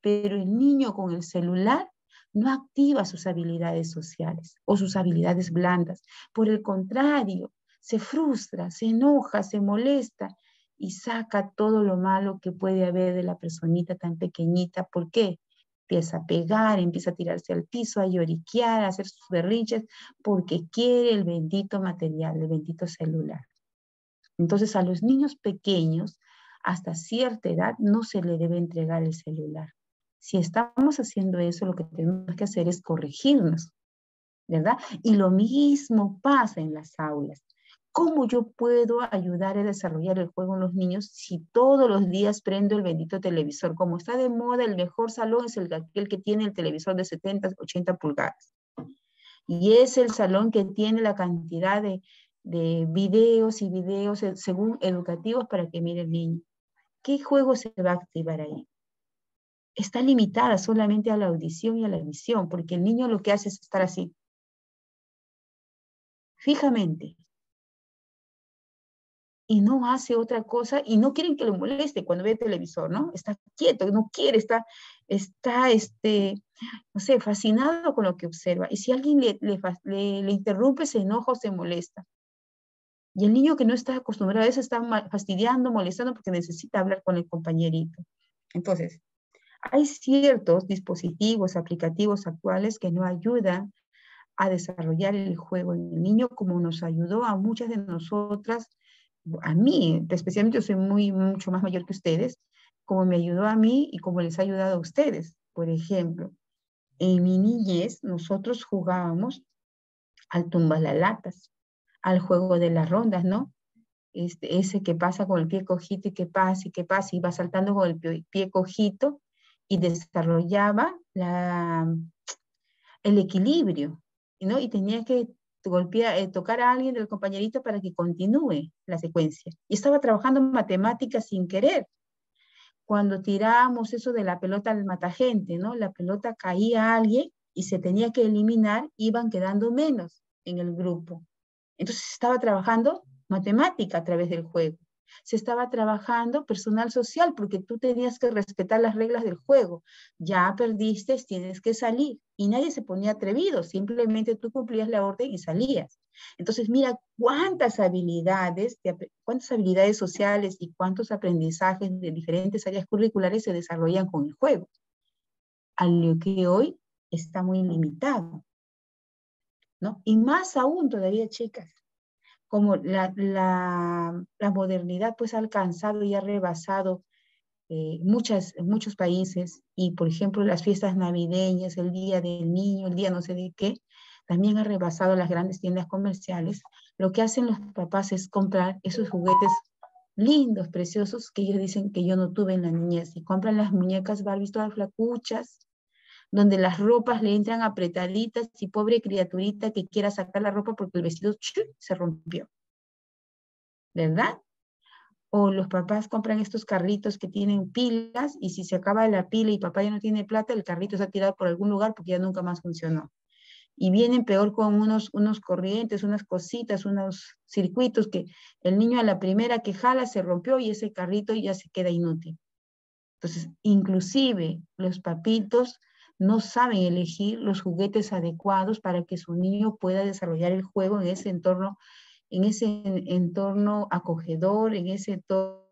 pero el niño con el celular no activa sus habilidades sociales o sus habilidades blandas. Por el contrario, se frustra, se enoja, se molesta y saca todo lo malo que puede haber de la personita tan pequeñita. ¿Por qué? Empieza a pegar, empieza a tirarse al piso, a lloriquear, a hacer sus berrinches, porque quiere el bendito material, el bendito celular. Entonces a los niños pequeños, hasta cierta edad, no se le debe entregar el celular. Si estamos haciendo eso, lo que tenemos que hacer es corregirnos, ¿verdad? Y lo mismo pasa en las aulas. ¿Cómo yo puedo ayudar a desarrollar el juego en los niños si todos los días prendo el bendito televisor? Como está de moda, el mejor salón es el, aquel que tiene el televisor de 70, 80 pulgadas. Y es el salón que tiene la cantidad de, de videos y videos eh, según educativos para que mire el niño. ¿Qué juego se va a activar ahí? Está limitada solamente a la audición y a la visión, porque el niño lo que hace es estar así, fijamente, y no hace otra cosa y no quieren que lo moleste cuando ve el televisor, ¿no? Está quieto, no quiere, está, está este, no sé, fascinado con lo que observa. Y si alguien le, le, interrumpe, se enoja o se molesta. Y el niño que no está acostumbrado a eso está fastidiando, molestando porque necesita hablar con el compañerito. Entonces, hay ciertos dispositivos, aplicativos actuales que no ayudan a desarrollar el juego en el niño como nos ayudó a muchas de nosotras a mí, especialmente yo soy muy, mucho más mayor que ustedes, como me ayudó a mí y como les ha ayudado a ustedes. Por ejemplo, en mi niñez nosotros jugábamos al tumbalalatas, al juego de las rondas, ¿no? Este, ese que pasa con el pie cojito y que pasa y que pasa y va saltando con el pie, pie cojito y desarrollaba la, el equilibrio, ¿no? Y tenía que golpear, eh, tocar a alguien del compañerito para que continúe la secuencia. Y estaba trabajando matemáticas sin querer. Cuando tirábamos eso de la pelota al matagente, ¿no? La pelota caía a alguien y se tenía que eliminar, iban quedando menos en el grupo. Entonces estaba trabajando matemática a través del juego se estaba trabajando personal social porque tú tenías que respetar las reglas del juego. Ya perdiste, tienes que salir. Y nadie se ponía atrevido, simplemente tú cumplías la orden y salías. Entonces, mira cuántas habilidades, cuántas habilidades sociales y cuántos aprendizajes de diferentes áreas curriculares se desarrollan con el juego. A lo que hoy está muy limitado. ¿no? Y más aún todavía, chicas, como la, modernidad pues ha alcanzado y ha rebasado eh, muchas, muchos países y por ejemplo las fiestas navideñas, el día del niño, el día no sé de qué, también ha rebasado las grandes tiendas comerciales. Lo que hacen los papás es comprar esos juguetes lindos, preciosos, que ellos dicen que yo no tuve en la niñez. Y compran las muñecas Barbie todas flacuchas, donde las ropas le entran apretaditas y pobre criaturita que quiera sacar la ropa porque el vestido se rompió. ¿Verdad? O los papás compran estos carritos que tienen pilas y si se acaba la pila y papá ya no tiene plata, el carrito se ha tirado por algún lugar porque ya nunca más funcionó. Y vienen peor con unos, unos corrientes, unas cositas, unos circuitos que el niño a la primera que jala se rompió y ese carrito ya se queda inútil. Entonces, inclusive los papitos no saben elegir los juguetes adecuados para que su niño pueda desarrollar el juego en ese entorno, en ese entorno acogedor, en ese entorno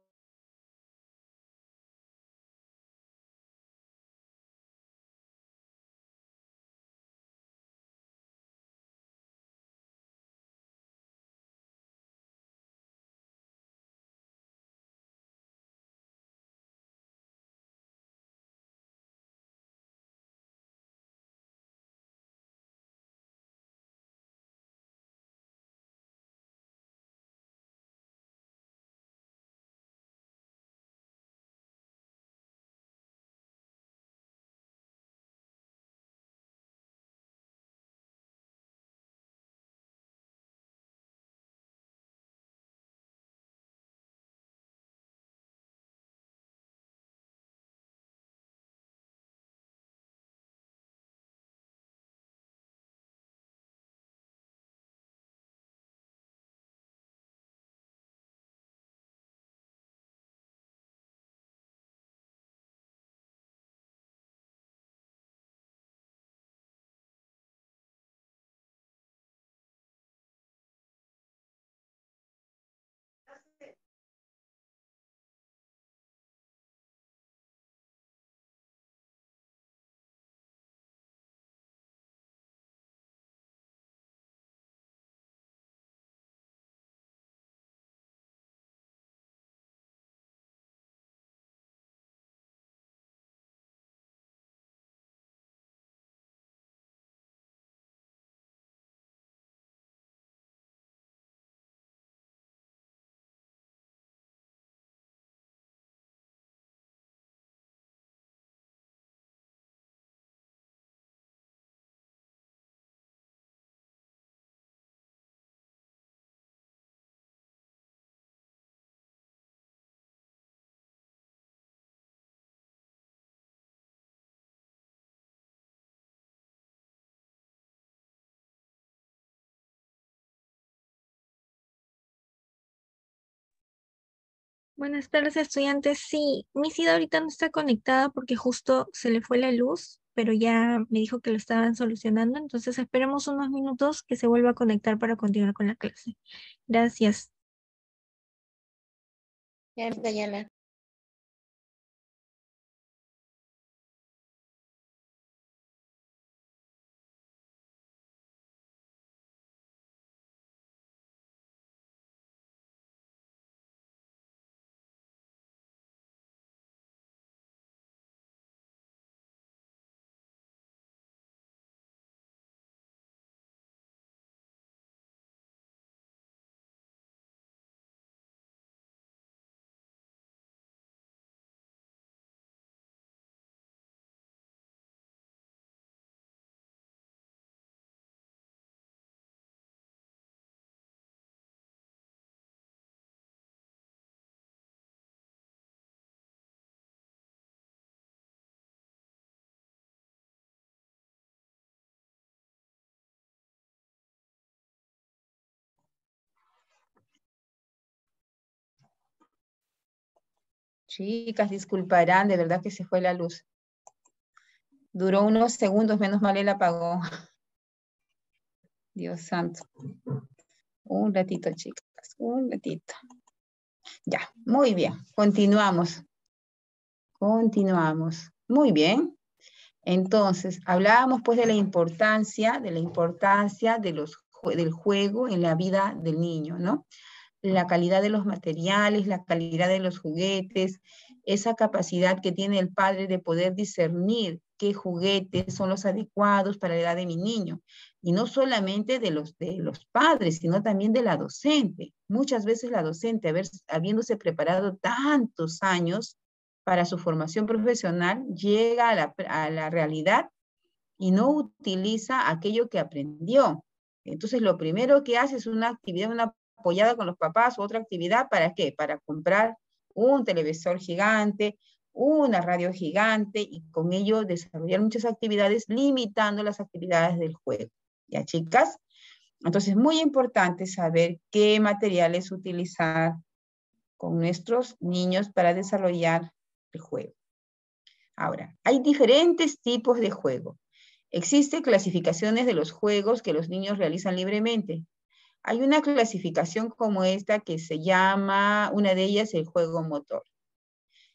Buenas tardes, estudiantes. Sí, mi SIDA ahorita no está conectada porque justo se le fue la luz, pero ya me dijo que lo estaban solucionando. Entonces esperemos unos minutos que se vuelva a conectar para continuar con la clase. Gracias. Dayana. Chicas, disculparán, de verdad que se fue la luz. Duró unos segundos, menos mal él apagó. Dios santo. Un ratito, chicas, un ratito. Ya, muy bien. Continuamos. Continuamos. Muy bien. Entonces, hablábamos pues de la importancia, de la importancia de los, del juego en la vida del niño, ¿no? La calidad de los materiales, la calidad de los juguetes, esa capacidad que tiene el padre de poder discernir qué juguetes son los adecuados para la edad de mi niño. Y no solamente de los, de los padres, sino también de la docente. Muchas veces la docente, habiéndose preparado tantos años para su formación profesional, llega a la, a la realidad y no utiliza aquello que aprendió. Entonces, lo primero que hace es una actividad, una apoyada con los papás, otra actividad, ¿para qué? Para comprar un televisor gigante, una radio gigante y con ello desarrollar muchas actividades limitando las actividades del juego. ¿Ya chicas? Entonces, muy importante saber qué materiales utilizar con nuestros niños para desarrollar el juego. Ahora, hay diferentes tipos de juego. Existen clasificaciones de los juegos que los niños realizan libremente. Hay una clasificación como esta que se llama, una de ellas el juego motor.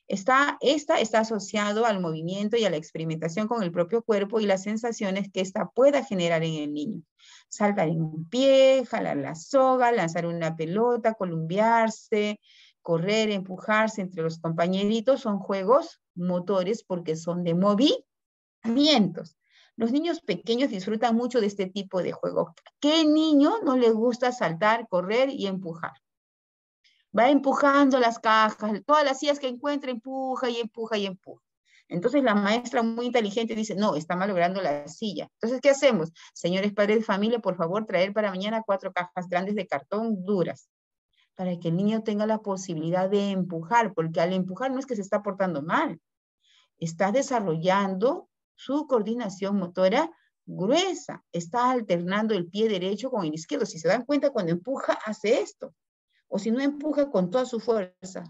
Está, esta está asociado al movimiento y a la experimentación con el propio cuerpo y las sensaciones que ésta pueda generar en el niño. Saltar en un pie, jalar la soga, lanzar una pelota, columbiarse, correr, empujarse entre los compañeritos, son juegos motores porque son de movimientos. Los niños pequeños disfrutan mucho de este tipo de juego. ¿Qué niño no le gusta saltar, correr y empujar? Va empujando las cajas, todas las sillas que encuentra, empuja y empuja y empuja. Entonces la maestra muy inteligente dice, no, está malogrando la silla. Entonces, ¿qué hacemos? Señores padres de familia, por favor, traer para mañana cuatro cajas grandes de cartón duras para que el niño tenga la posibilidad de empujar, porque al empujar no es que se está portando mal, está desarrollando su coordinación motora gruesa, está alternando el pie derecho con el izquierdo. Si se dan cuenta, cuando empuja, hace esto. O si no empuja con toda su fuerza,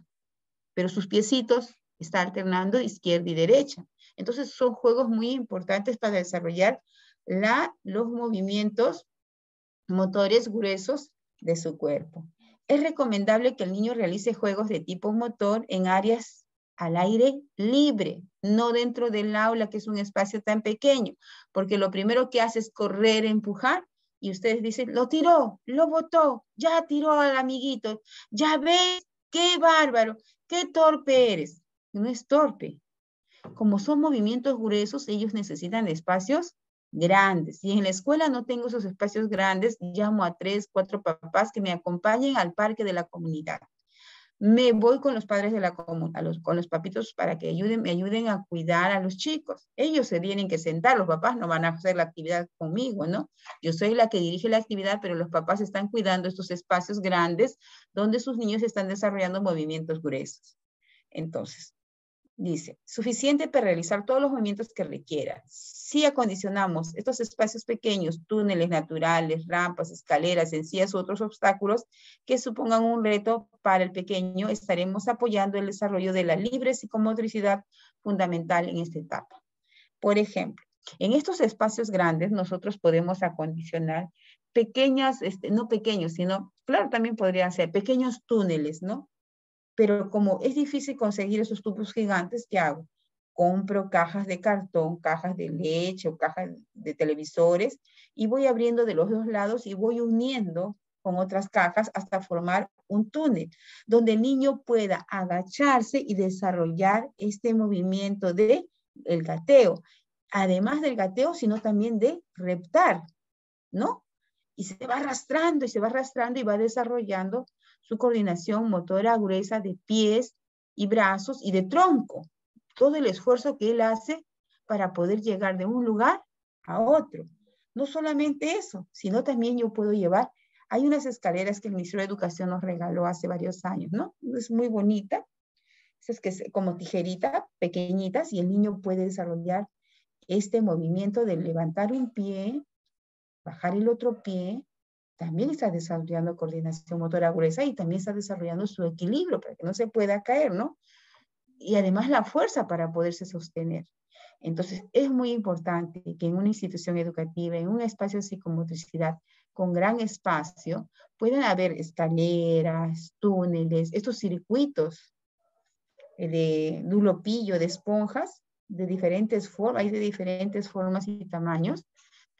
pero sus piecitos está alternando izquierda y derecha. Entonces son juegos muy importantes para desarrollar la, los movimientos motores gruesos de su cuerpo. Es recomendable que el niño realice juegos de tipo motor en áreas al aire libre, no dentro del aula, que es un espacio tan pequeño, porque lo primero que hace es correr, empujar, y ustedes dicen, lo tiró, lo botó, ya tiró al amiguito, ya ves, qué bárbaro, qué torpe eres. No es torpe. Como son movimientos gruesos, ellos necesitan espacios grandes. Y en la escuela no tengo esos espacios grandes, llamo a tres, cuatro papás que me acompañen al parque de la comunidad me voy con los padres de la comunidad, con los papitos para que ayuden, me ayuden a cuidar a los chicos. Ellos se tienen que sentar, los papás no van a hacer la actividad conmigo, ¿no? Yo soy la que dirige la actividad, pero los papás están cuidando estos espacios grandes donde sus niños están desarrollando movimientos gruesos. Entonces, Dice, suficiente para realizar todos los movimientos que requiera. Si acondicionamos estos espacios pequeños, túneles naturales, rampas, escaleras, encías u otros obstáculos que supongan un reto para el pequeño, estaremos apoyando el desarrollo de la libre psicomotricidad fundamental en esta etapa. Por ejemplo, en estos espacios grandes nosotros podemos acondicionar pequeñas, este, no pequeños, sino, claro, también podrían ser pequeños túneles, ¿no? Pero como es difícil conseguir esos tubos gigantes, ¿qué hago? Compro cajas de cartón, cajas de leche o cajas de televisores y voy abriendo de los dos lados y voy uniendo con otras cajas hasta formar un túnel donde el niño pueda agacharse y desarrollar este movimiento de el gateo. Además del gateo, sino también de reptar, ¿no? Y se va arrastrando y se va arrastrando y va desarrollando su coordinación motora gruesa de pies y brazos y de tronco. Todo el esfuerzo que él hace para poder llegar de un lugar a otro. No solamente eso, sino también yo puedo llevar, hay unas escaleras que el Ministerio de Educación nos regaló hace varios años, ¿no? Es muy bonita, es que es como tijerita, pequeñitas, y el niño puede desarrollar este movimiento de levantar un pie, bajar el otro pie, también está desarrollando coordinación motora gruesa y también está desarrollando su equilibrio para que no se pueda caer, ¿no? Y además la fuerza para poderse sostener. Entonces, es muy importante que en una institución educativa, en un espacio de psicomotricidad con gran espacio, puedan haber escaleras, túneles, estos circuitos de dulopillo, de esponjas, de diferentes formas, hay de diferentes formas y tamaños,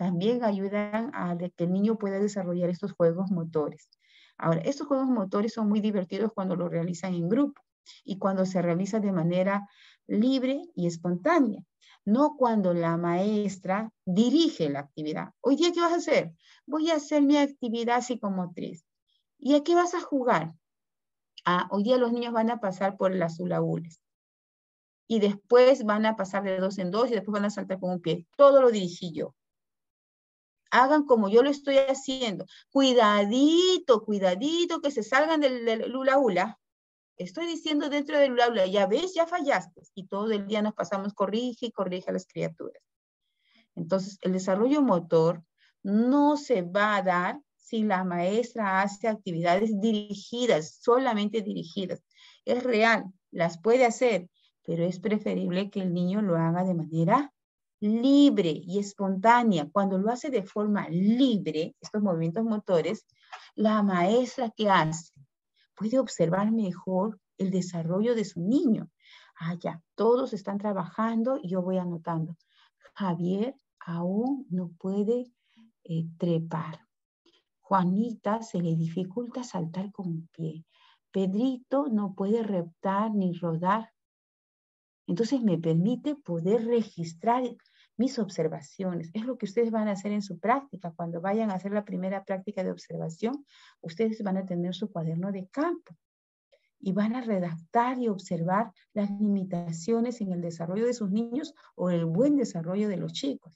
también ayudan a que el niño pueda desarrollar estos juegos motores. Ahora, estos juegos motores son muy divertidos cuando lo realizan en grupo y cuando se realiza de manera libre y espontánea, no cuando la maestra dirige la actividad. Hoy día, ¿qué vas a hacer? Voy a hacer mi actividad psicomotriz. ¿Y a qué vas a jugar? Ah, hoy día los niños van a pasar por las hulahules. Y después van a pasar de dos en dos y después van a saltar con un pie. Todo lo dirigí yo hagan como yo lo estoy haciendo. Cuidadito, cuidadito, que se salgan del, del hula hula. Estoy diciendo dentro del hula hula, ya ves, ya fallaste. Y todo el día nos pasamos, corrige y corrige a las criaturas. Entonces, el desarrollo motor no se va a dar si la maestra hace actividades dirigidas, solamente dirigidas. Es real, las puede hacer, pero es preferible que el niño lo haga de manera libre y espontánea, cuando lo hace de forma libre, estos movimientos motores, la maestra que hace puede observar mejor el desarrollo de su niño. Ah, ya, todos están trabajando y yo voy anotando. Javier aún no puede eh, trepar. Juanita se le dificulta saltar con un pie. Pedrito no puede reptar ni rodar. Entonces me permite poder registrar mis observaciones. Es lo que ustedes van a hacer en su práctica. Cuando vayan a hacer la primera práctica de observación, ustedes van a tener su cuaderno de campo y van a redactar y observar las limitaciones en el desarrollo de sus niños o el buen desarrollo de los chicos.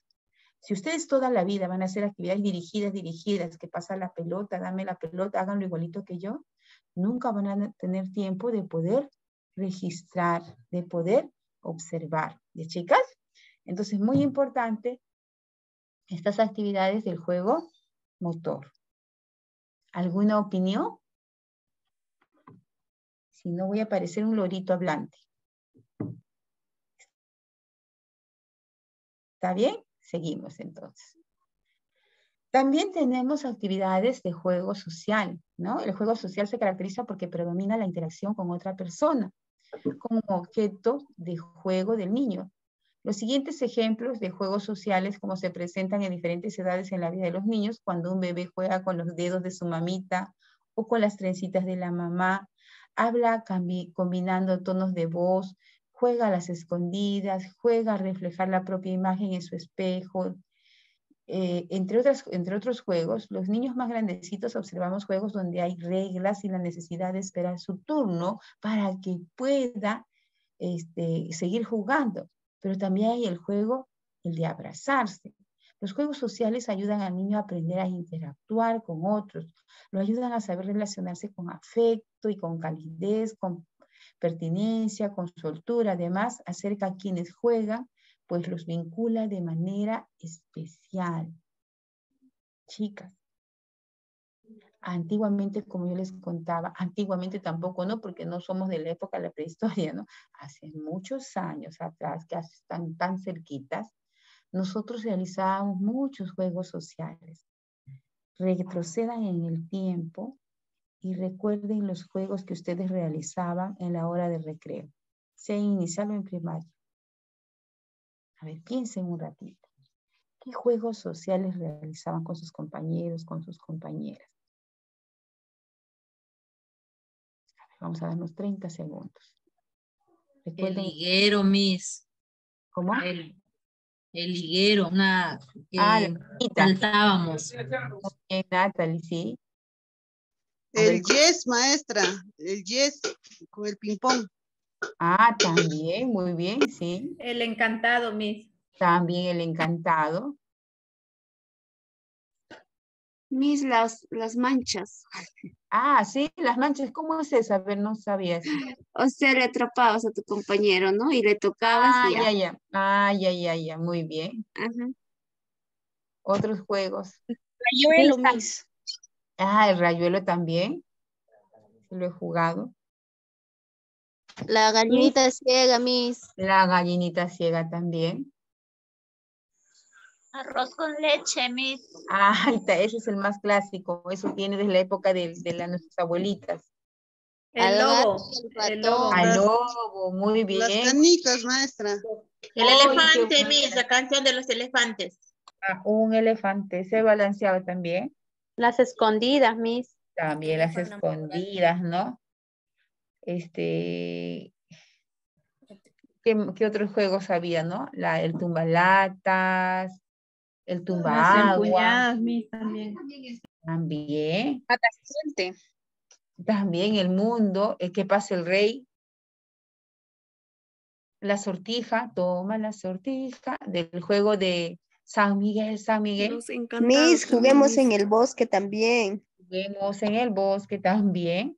Si ustedes toda la vida van a hacer actividades dirigidas, dirigidas, que pasa la pelota, dame la pelota, háganlo igualito que yo, nunca van a tener tiempo de poder registrar, de poder observar. ¿De chicas? Entonces, muy importante estas actividades del juego motor. ¿Alguna opinión? Si no, voy a parecer un lorito hablante. ¿Está bien? Seguimos entonces. También tenemos actividades de juego social, ¿no? El juego social se caracteriza porque predomina la interacción con otra persona como objeto de juego del niño. Los siguientes ejemplos de juegos sociales como se presentan en diferentes edades en la vida de los niños, cuando un bebé juega con los dedos de su mamita o con las trencitas de la mamá, habla combinando tonos de voz, juega a las escondidas, juega a reflejar la propia imagen en su espejo. Eh, entre, entre otros juegos, los niños más grandecitos observamos juegos donde hay reglas y la necesidad de esperar su turno para que pueda este, seguir jugando pero también hay el juego, el de abrazarse. Los juegos sociales ayudan al niño a aprender a interactuar con otros, lo ayudan a saber relacionarse con afecto y con calidez, con pertinencia, con soltura, además acerca a quienes juegan, pues los vincula de manera especial. Chicas, antiguamente, como yo les contaba, antiguamente tampoco, ¿no? Porque no somos de la época de la prehistoria, ¿no? Hace muchos años atrás, que están tan cerquitas, nosotros realizábamos muchos juegos sociales. Retrocedan en el tiempo y recuerden los juegos que ustedes realizaban en la hora de recreo. Se iniciaron en primaria. A ver, piensen un ratito. ¿Qué juegos sociales realizaban con sus compañeros, con sus compañeras? Vamos a darnos 30 segundos. el liguero, Miss. ¿Cómo? El, el liguero, una... ah, saltábamos. Natalie, sí. El yes, maestra, el yes con el ping-pong. Ah, también, muy bien, sí. El encantado, Miss. También el encantado. Miss, las, las manchas. Ah, sí, las manchas, ¿cómo es eso? A ver, no sabía eso. (laughs) O sea, le atrapabas a tu compañero, ¿no? Y le tocabas. Ah, ya, ya. Ah, ya, ya, ya, muy bien. Ajá. Otros juegos. Rayuelo, Miss. Ah, el rayuelo también. Lo he jugado. La gallinita ciega, Miss. La gallinita ciega también. Arroz con leche, Miss. Ah, ese es el más clásico. Eso viene desde la época de, de nuestras abuelitas. El lobo. El lobo. Al lobo, muy bien. Las canicas, maestra. El elefante, Miss, la canción de los elefantes. Ah, un elefante, se balanceaba también. Las escondidas, Miss. También las escondidas, ¿no? Este, ¿qué, otros juegos había, no? La, el tumbalatas, el tumba agua. también. También. También el mundo, el que pasa el rey. La sortija, toma la sortija, del juego de San Miguel, San Miguel. Miss, juguemos en el bosque también. Juguemos en el bosque también.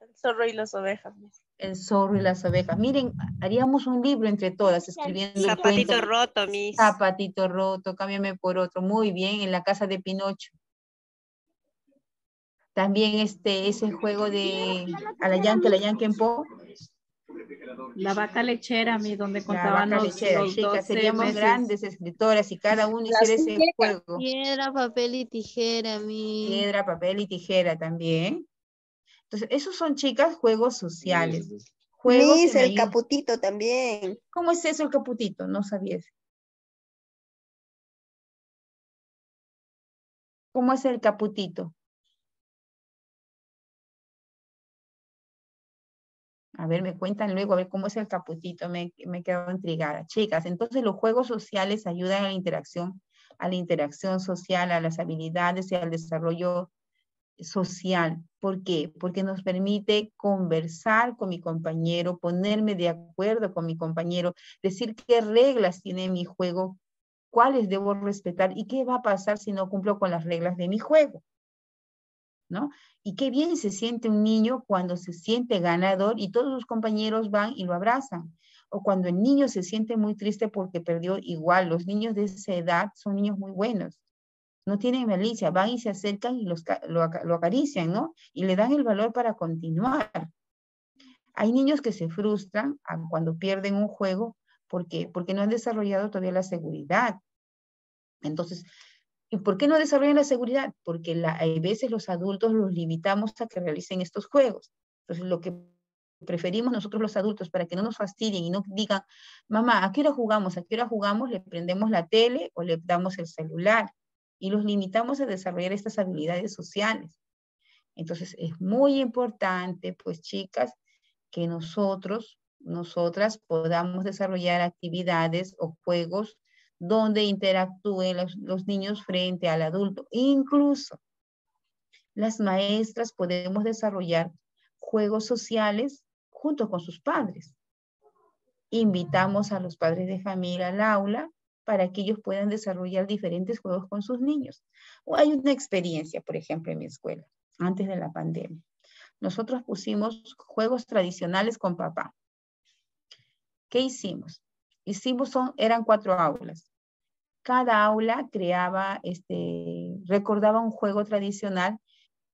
El zorro y las ovejas. El zorro y las ovejas. Miren, haríamos un libro entre todas escribiendo. Zapatito roto, Miss. Zapatito roto, cámbiame por otro. Muy bien, en la casa de Pinocho. También este, ese juego de a la Yankee, a la Yankee en Po. La vaca lechera, mi, donde contaban los, lechera, chicas, seríamos grandes escritoras y cada uno hiciera ese juego. Piedra, papel y tijera, mi. Piedra, papel y tijera también. Entonces, esos son, chicas, juegos sociales. Juegos el caputito también. ¿Cómo es eso el caputito? No sabía ¿Cómo es el caputito? A ver, me cuentan luego, a ver cómo es el caputito, me, me quedo intrigada. Chicas, entonces los juegos sociales ayudan a la interacción, a la interacción social, a las habilidades y al desarrollo social. ¿Por qué? Porque nos permite conversar con mi compañero, ponerme de acuerdo con mi compañero, decir qué reglas tiene mi juego, cuáles debo respetar y qué va a pasar si no cumplo con las reglas de mi juego. ¿no? Y qué bien se siente un niño cuando se siente ganador y todos sus compañeros van y lo abrazan. O cuando el niño se siente muy triste porque perdió igual. Los niños de esa edad son niños muy buenos. No tienen malicia, van y se acercan y los, lo, acarician, ¿no? Y le dan el valor para continuar. Hay niños que se frustran cuando pierden un juego porque, porque no han desarrollado todavía la seguridad. Entonces, ¿Y por qué no desarrollan la seguridad? Porque la, a veces los adultos los limitamos a que realicen estos juegos. Entonces, lo que preferimos nosotros los adultos para que no nos fastidien y no digan, mamá, ¿a qué hora jugamos? ¿A qué hora jugamos? Le prendemos la tele o le damos el celular y los limitamos a desarrollar estas habilidades sociales. Entonces, es muy importante, pues chicas, que nosotros, nosotras podamos desarrollar actividades o juegos donde interactúen los, niños frente al adulto. Incluso las maestras podemos desarrollar juegos sociales junto con sus padres. Invitamos a los padres de familia al aula para que ellos puedan desarrollar diferentes juegos con sus niños. hay una experiencia, por ejemplo, en mi escuela, antes de la pandemia. nosotros pusimos juegos tradicionales con papá. ¿Qué hicimos? Hicimos, son, eran cuatro aulas. Cada aula creaba, este, recordaba un juego tradicional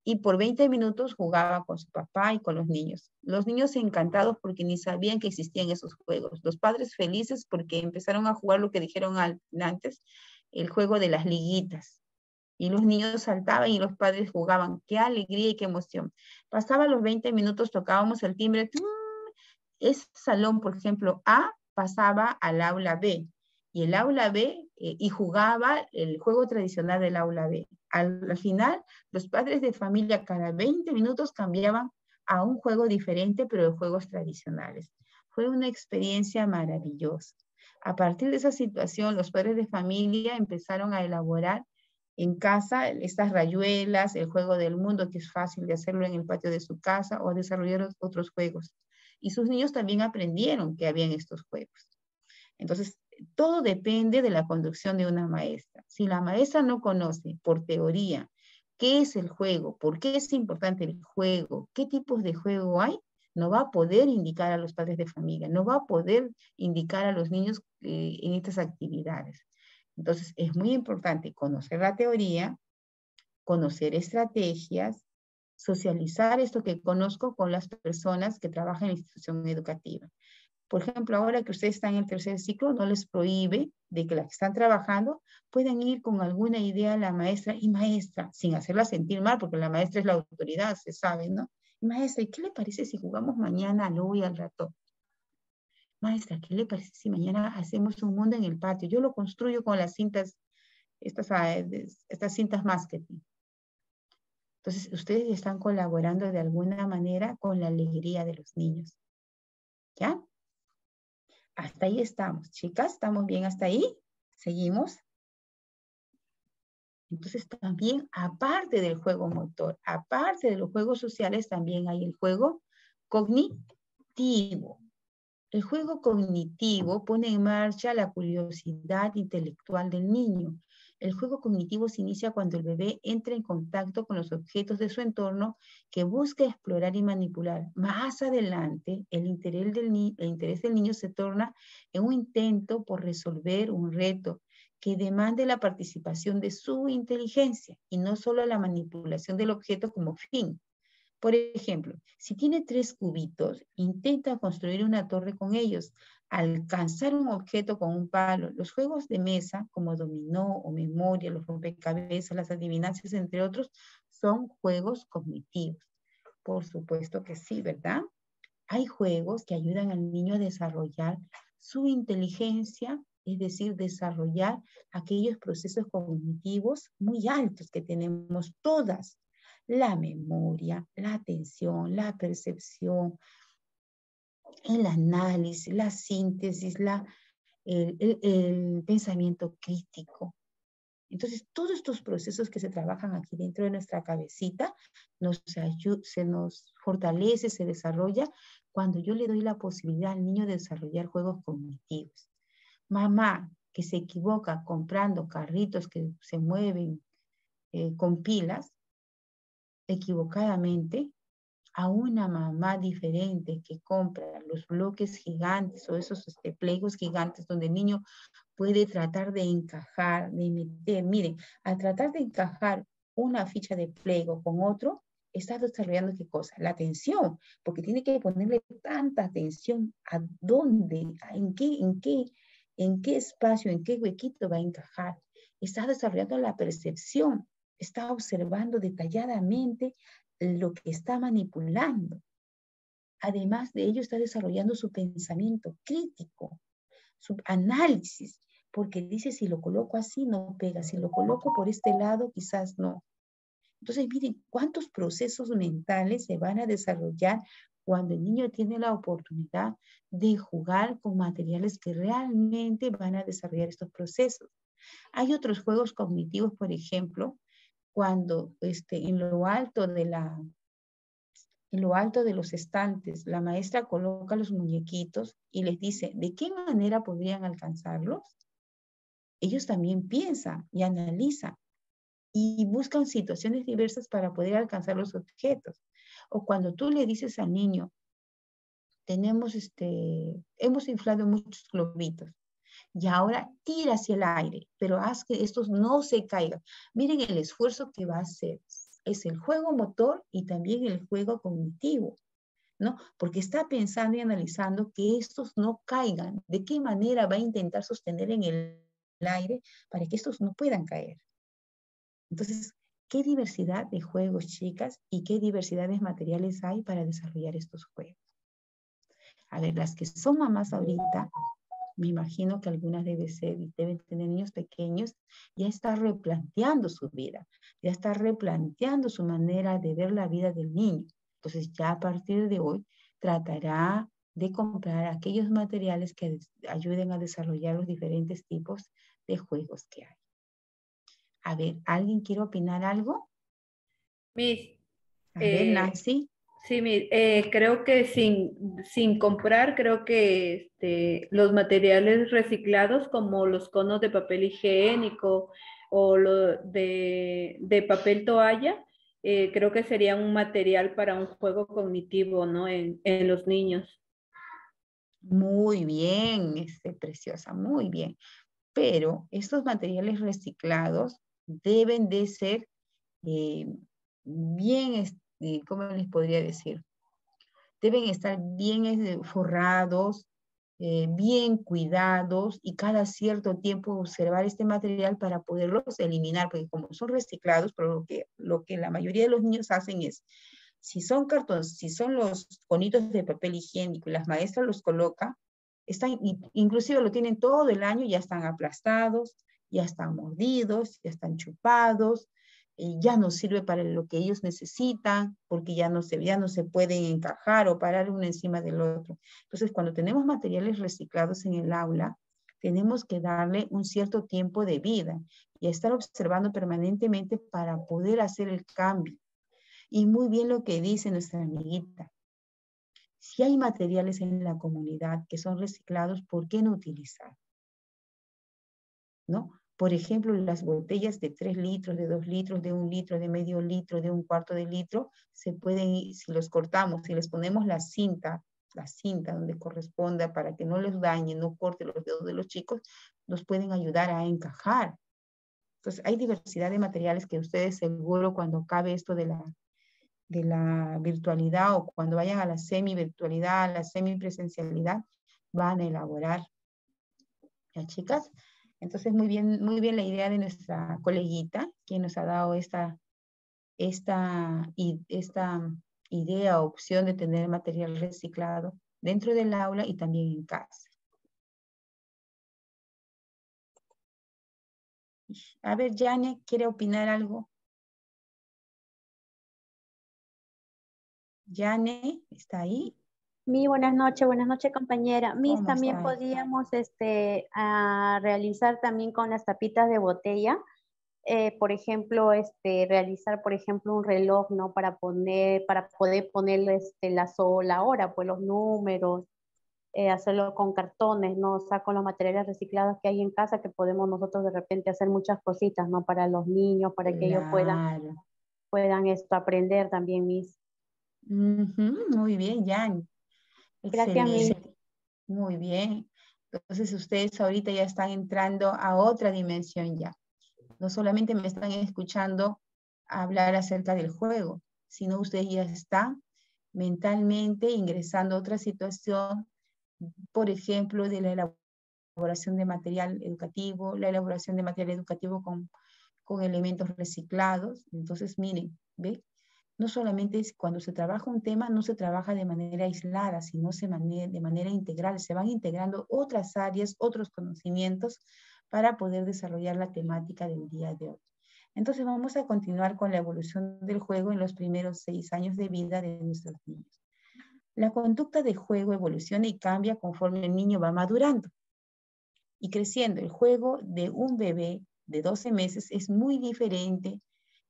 y por 20 minutos jugaba con su papá y con los niños. Los niños encantados porque ni sabían que existían esos juegos. Los padres felices porque empezaron a jugar lo que dijeron antes, el juego de las liguitas. Y los niños saltaban y los padres jugaban. Qué alegría y qué emoción. Pasaba los 20 minutos, tocábamos el timbre. Ese salón, por ejemplo, A pasaba al aula B y el aula B y jugaba el juego tradicional del aula B. Al, final, los padres de familia cada 20 minutos cambiaban a un juego diferente, pero de juegos tradicionales. Fue una experiencia maravillosa. A partir de esa situación, los padres de familia empezaron a elaborar en casa estas rayuelas, el juego del mundo, que es fácil de hacerlo en el patio de su casa, o desarrollar otros juegos. Y sus niños también aprendieron que habían estos juegos. Entonces, todo depende de la conducción de una maestra. Si la maestra no conoce por teoría qué es el juego, por qué es importante el juego, qué tipos de juego hay, no va a poder indicar a los padres de familia, no va a poder indicar a los niños eh, en estas actividades. Entonces, es muy importante conocer la teoría, conocer estrategias, socializar esto que conozco con las personas que trabajan en la institución educativa. Por ejemplo, ahora que ustedes están en el tercer ciclo, no les prohíbe de que las que están trabajando puedan ir con alguna idea a la maestra y maestra, sin hacerla sentir mal, porque la maestra es la autoridad, se sabe, ¿no? maestra, ¿y qué le parece si jugamos mañana al lobo y al ratón? Maestra, ¿qué le parece si mañana hacemos un mundo en el patio? Yo lo construyo con las cintas, estas, ah, estas cintas marketing. Entonces, ustedes están colaborando de alguna manera con la alegría de los niños. ¿Ya? Hasta ahí estamos. Chicas, ¿estamos bien hasta ahí? ¿Seguimos? Entonces también, aparte del juego motor, aparte de los juegos sociales, también hay el juego cognitivo. El juego cognitivo pone en marcha la curiosidad intelectual del niño. El juego cognitivo se inicia cuando el bebé entra en contacto con los objetos de su entorno que busca explorar y manipular. Más adelante, el interés del, niño se torna en un intento por resolver un reto que demande la participación de su inteligencia y no solo la manipulación del objeto como fin. Por ejemplo, si tiene tres cubitos, intenta construir una torre con ellos, alcanzar un objeto con un palo. Los juegos de mesa, como dominó o memoria, los rompecabezas, las adivinancias, entre otros, son juegos cognitivos. Por supuesto que sí, ¿verdad? Hay juegos que ayudan al niño a desarrollar su inteligencia, es decir, desarrollar aquellos procesos cognitivos muy altos que tenemos todas la memoria, la atención, la percepción, el análisis, la síntesis, la, el, pensamiento crítico. Entonces, todos estos procesos que se trabajan aquí dentro de nuestra cabecita nos se nos fortalece, se desarrolla cuando yo le doy la posibilidad al niño de desarrollar juegos cognitivos. Mamá que se equivoca comprando carritos que se mueven eh, con pilas, equivocadamente a una mamá diferente que compra los bloques gigantes o esos este, plegos gigantes donde el niño puede tratar de encajar, de meter. Miren, al tratar de encajar una ficha de plego con otro, está desarrollando qué cosa? La atención, porque tiene que ponerle tanta atención a dónde, en qué, en qué, en qué espacio, en qué huequito va a encajar. Está desarrollando la percepción, está observando detalladamente lo que está manipulando. Además de ello, está desarrollando su pensamiento crítico, su análisis, porque dice, si lo coloco así, no pega, si lo coloco por este lado, quizás no. Entonces, miren cuántos procesos mentales se van a desarrollar cuando el niño tiene la oportunidad de jugar con materiales que realmente van a desarrollar estos procesos. Hay otros juegos cognitivos, por ejemplo, cuando este, en lo alto de la en lo alto de los estantes, la maestra coloca los muñequitos y les dice, ¿de qué manera podrían alcanzarlos? Ellos también piensan y analizan. y buscan situaciones diversas para poder alcanzar los objetos. O cuando tú le dices al niño, tenemos este, hemos inflado muchos globitos y ahora tira hacia el aire, pero haz que estos no se caigan. Miren el esfuerzo que va a hacer. Es el juego motor y también el juego cognitivo. ¿no? Porque está pensando y analizando que estos no caigan, de qué manera va a intentar sostener en el aire para que estos no puedan caer. Entonces, ¿qué diversidad de juegos, chicas, y qué diversidad de materiales hay para desarrollar estos juegos? A ver, las que son mamás ahorita, me imagino que algunas deben ser, deben tener niños pequeños, ya está replanteando su vida, ya está replanteando su manera de ver la vida del niño. Entonces ya a partir de hoy tratará de comprar aquellos materiales que ayuden a desarrollar los diferentes tipos de juegos que hay. A ver, ¿alguien quiere opinar algo? Miss. A ver, eh, Nancy. Sí, eh, creo que sin, sin, comprar, creo que este, los materiales reciclados como los conos de papel higiénico o lo de, de papel toalla, eh, creo que sería un material para un juego cognitivo, ¿no? En, en los niños. Muy bien, este, preciosa, muy bien. Pero estos materiales reciclados deben de ser eh, bien, ¿cómo les podría decir? Deben estar bien forrados, eh, bien cuidados y cada cierto tiempo observar este material para poderlos eliminar, porque como son reciclados, pero lo que, lo que la mayoría de los niños hacen es, si son cartones, si son los conitos de papel higiénico y las maestras los colocan, están, inclusive lo tienen todo el año, ya están aplastados, ya están mordidos, ya están chupados, ya no sirve para lo que ellos necesitan, porque ya no, se, ya no se pueden encajar o parar uno encima del otro. Entonces, cuando tenemos materiales reciclados en el aula, tenemos que darle un cierto tiempo de vida y estar observando permanentemente para poder hacer el cambio. Y muy bien lo que dice nuestra amiguita. Si hay materiales en la comunidad que son reciclados, ¿por qué no utilizar? ¿No? Por ejemplo, las botellas de 3 litros, de 2 litros, de 1 litro, de medio litro, de un cuarto de litro, se pueden, si los cortamos, si les ponemos la cinta, la cinta donde corresponda para que no les dañe, no corte los dedos de los chicos, nos pueden ayudar a encajar. Entonces, hay diversidad de materiales que ustedes seguro cuando acabe esto de la, de la virtualidad o cuando vayan a la semi-virtualidad, a la semi-presencialidad, van a elaborar. ¿Ya, chicas? Entonces, muy bien, muy bien la idea de nuestra coleguita, quien nos ha dado esta, esta, esta idea o opción de tener material reciclado dentro del aula y también en casa. A ver, Jane, ¿quiere opinar algo? Jane, ¿está ahí? Mi, buenas noches, buenas noches compañera. Mis, también podíamos este, realizar también con las tapitas de botella, eh, por ejemplo, este, realizar, por ejemplo, un reloj, ¿no? Para poner, para poder ponerle este, la sola hora, pues los números, eh, hacerlo con cartones, ¿no? O sea, con los materiales reciclados que hay en casa que podemos nosotros de repente hacer muchas cositas, ¿no? Para los niños, para que ellos puedan, puedan esto aprender también, mis. Muy bien, Jan. Gracias. Muy bien. Entonces ustedes ahorita ya están entrando a otra dimensión ya. No solamente me están escuchando hablar acerca del juego, sino ustedes ya están mentalmente ingresando a otra situación, por ejemplo, de la elaboración de material educativo, la elaboración de material educativo con, con elementos reciclados. Entonces, miren, ¿ve? No solamente es cuando se trabaja un tema, no se trabaja de manera aislada, sino se de manera integral. Se van integrando otras áreas, otros conocimientos para poder desarrollar la temática del día de hoy. Entonces vamos a continuar con la evolución del juego en los primeros seis años de vida de nuestros niños. La conducta de juego evoluciona y cambia conforme el niño va madurando y creciendo. El juego de un bebé de 12 meses es muy diferente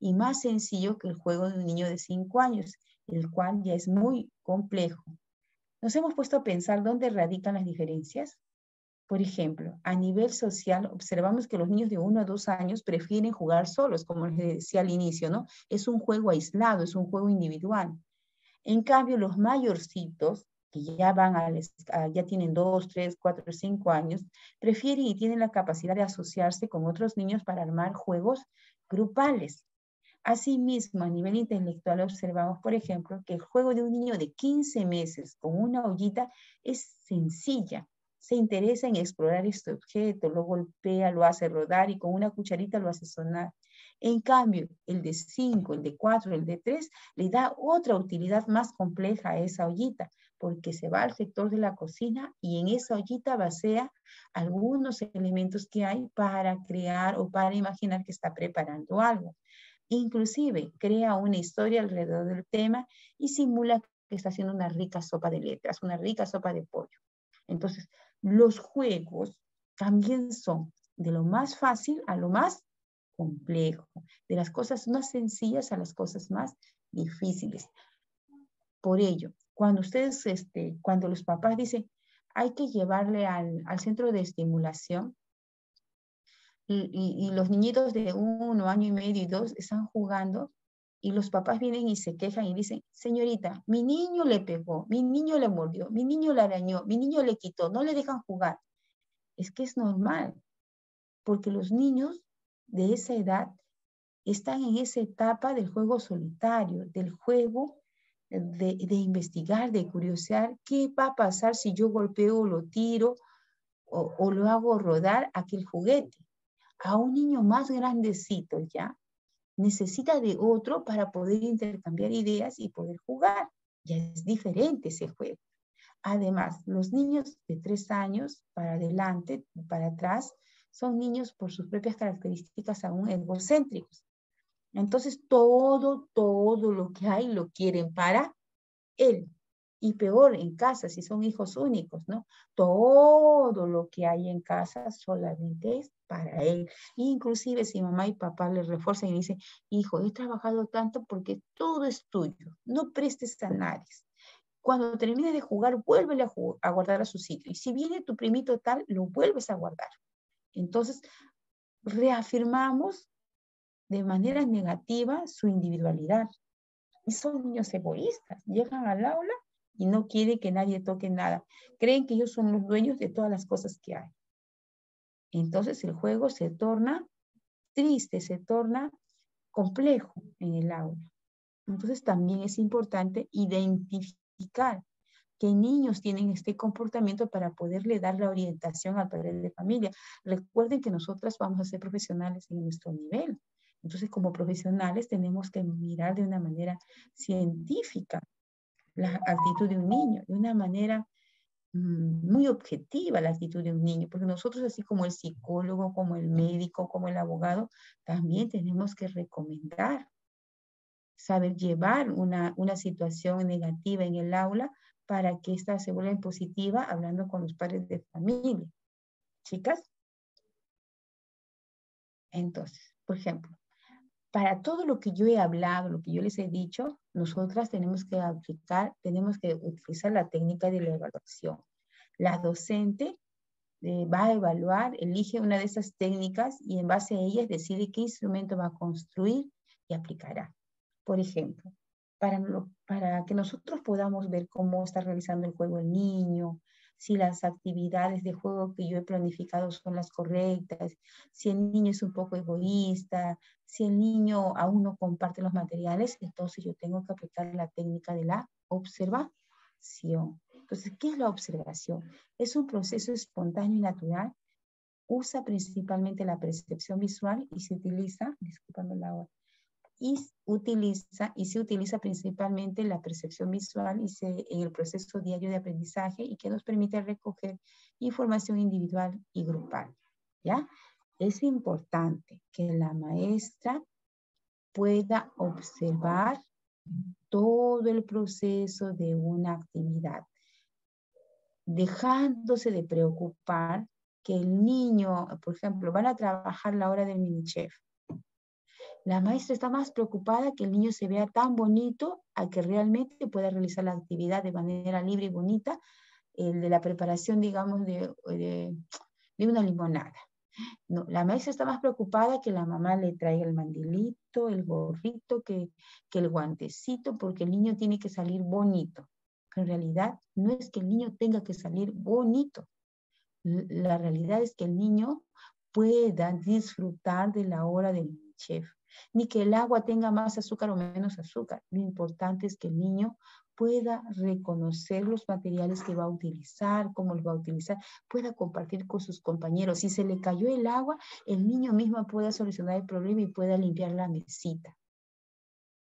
y más sencillo que el juego de un niño de 5 años, el cual ya es muy complejo. ¿Nos hemos puesto a pensar dónde radican las diferencias? Por ejemplo, a nivel social, observamos que los niños de uno a dos años prefieren jugar solos, como les decía al inicio, ¿no? Es un juego aislado, es un juego individual. En cambio, los mayorcitos, que ya van a, ya tienen dos, tres, cuatro, cinco años, prefieren y tienen la capacidad de asociarse con otros niños para armar juegos grupales. Asimismo, a nivel intelectual observamos, por ejemplo, que el juego de un niño de 15 meses con una ollita es sencilla. Se interesa en explorar este objeto, lo golpea, lo hace rodar y con una cucharita lo hace sonar. En cambio, el de 5, el de 4, el de 3 le da otra utilidad más compleja a esa ollita, porque se va al sector de la cocina y en esa ollita vacía algunos elementos que hay para crear o para imaginar que está preparando algo. Inclusive crea una historia alrededor del tema y simula que está haciendo una rica sopa de letras, una rica sopa de pollo. Entonces, los juegos también son de lo más fácil a lo más complejo, de las cosas más sencillas a las cosas más difíciles. Por ello, cuando ustedes, este, cuando los papás dicen, hay que llevarle al, al centro de estimulación, y, los niñitos de uno, año y medio y dos están jugando y los papás vienen y se quejan y dicen, señorita, mi niño le pegó, mi niño le mordió, mi niño le arañó, mi niño le quitó, no le dejan jugar. Es que es normal, porque los niños de esa edad están en esa etapa del juego solitario, del juego de, investigar, de curiosear qué va a pasar si yo golpeo lo tiro o lo hago rodar aquel juguete a un niño más grandecito ya, necesita de otro para poder intercambiar ideas y poder jugar. Ya es diferente ese juego. Además, los niños de tres años para adelante, para atrás, son niños por sus propias características aún egocéntricos. Entonces, todo, todo lo que hay lo quieren para él. Y peor en casa, si son hijos únicos, ¿no? Todo lo que hay en casa solamente es para él. Inclusive si mamá y papá le refuerzan y dicen, hijo, he trabajado tanto porque todo es tuyo, no prestes a nadie. Cuando termine de jugar, vuélvele a, a guardar a su sitio. Y si viene tu primito tal, lo vuelves a guardar. Entonces, reafirmamos de manera negativa su individualidad. Y son niños egoístas. Llegan al aula y no quiere que nadie toque nada. Creen que ellos son los dueños de todas las cosas que hay. Entonces el juego se torna triste, se torna complejo en el aula. Entonces también es importante identificar qué niños tienen este comportamiento para poderle dar la orientación al padre de familia. Recuerden que nosotras vamos a ser profesionales en nuestro nivel. Entonces, como profesionales tenemos que mirar de una manera científica la actitud de un niño, de una manera mm, muy objetiva la actitud de un niño, porque nosotros, así como el psicólogo, como el médico, como el abogado, también tenemos que recomendar, saber llevar una, una situación negativa en el aula para que ésta se vuelva positiva hablando con los padres de familia. Chicas. Entonces, por ejemplo, para todo lo que yo he hablado, lo que yo les he dicho, nosotras tenemos que aplicar, tenemos que utilizar la técnica de la evaluación. La docente eh, va a evaluar, elige una de esas técnicas y en base a ellas decide qué instrumento va a construir y aplicará. Por ejemplo, para, para que nosotros podamos ver cómo está realizando el juego el niño, si las actividades de juego que yo he planificado son las correctas, si el niño es un poco egoísta, si el niño aún no comparte los materiales, entonces yo tengo que aplicar la técnica de la observación. Entonces, ¿qué es la observación? Es un proceso espontáneo y natural. Usa principalmente la percepción visual y se utiliza, disculpame la hora, y utiliza y se utiliza principalmente la percepción visual y se, en el proceso diario de aprendizaje y que nos permite recoger información individual y grupal. ¿ya? Es importante que la maestra pueda observar todo el proceso de una actividad, dejándose de preocupar que el niño, por ejemplo, van a trabajar la hora del mini chef la maestra está más preocupada que el niño se vea tan bonito a que realmente pueda realizar la actividad de manera libre y bonita el de la preparación, digamos, de, una limonada. No, la maestra está más preocupada que la mamá le traiga el mandilito, el gorrito, que, que el guantecito, porque el niño tiene que salir bonito. En realidad no es que el niño tenga que salir bonito. La realidad es que el niño pueda disfrutar de la hora del chef, ni que el agua tenga más azúcar o menos azúcar. Lo importante es que el niño pueda reconocer los materiales que va a utilizar, cómo los va a utilizar, pueda compartir con sus compañeros. Si se le cayó el agua, el niño mismo pueda solucionar el problema y pueda limpiar la mesita.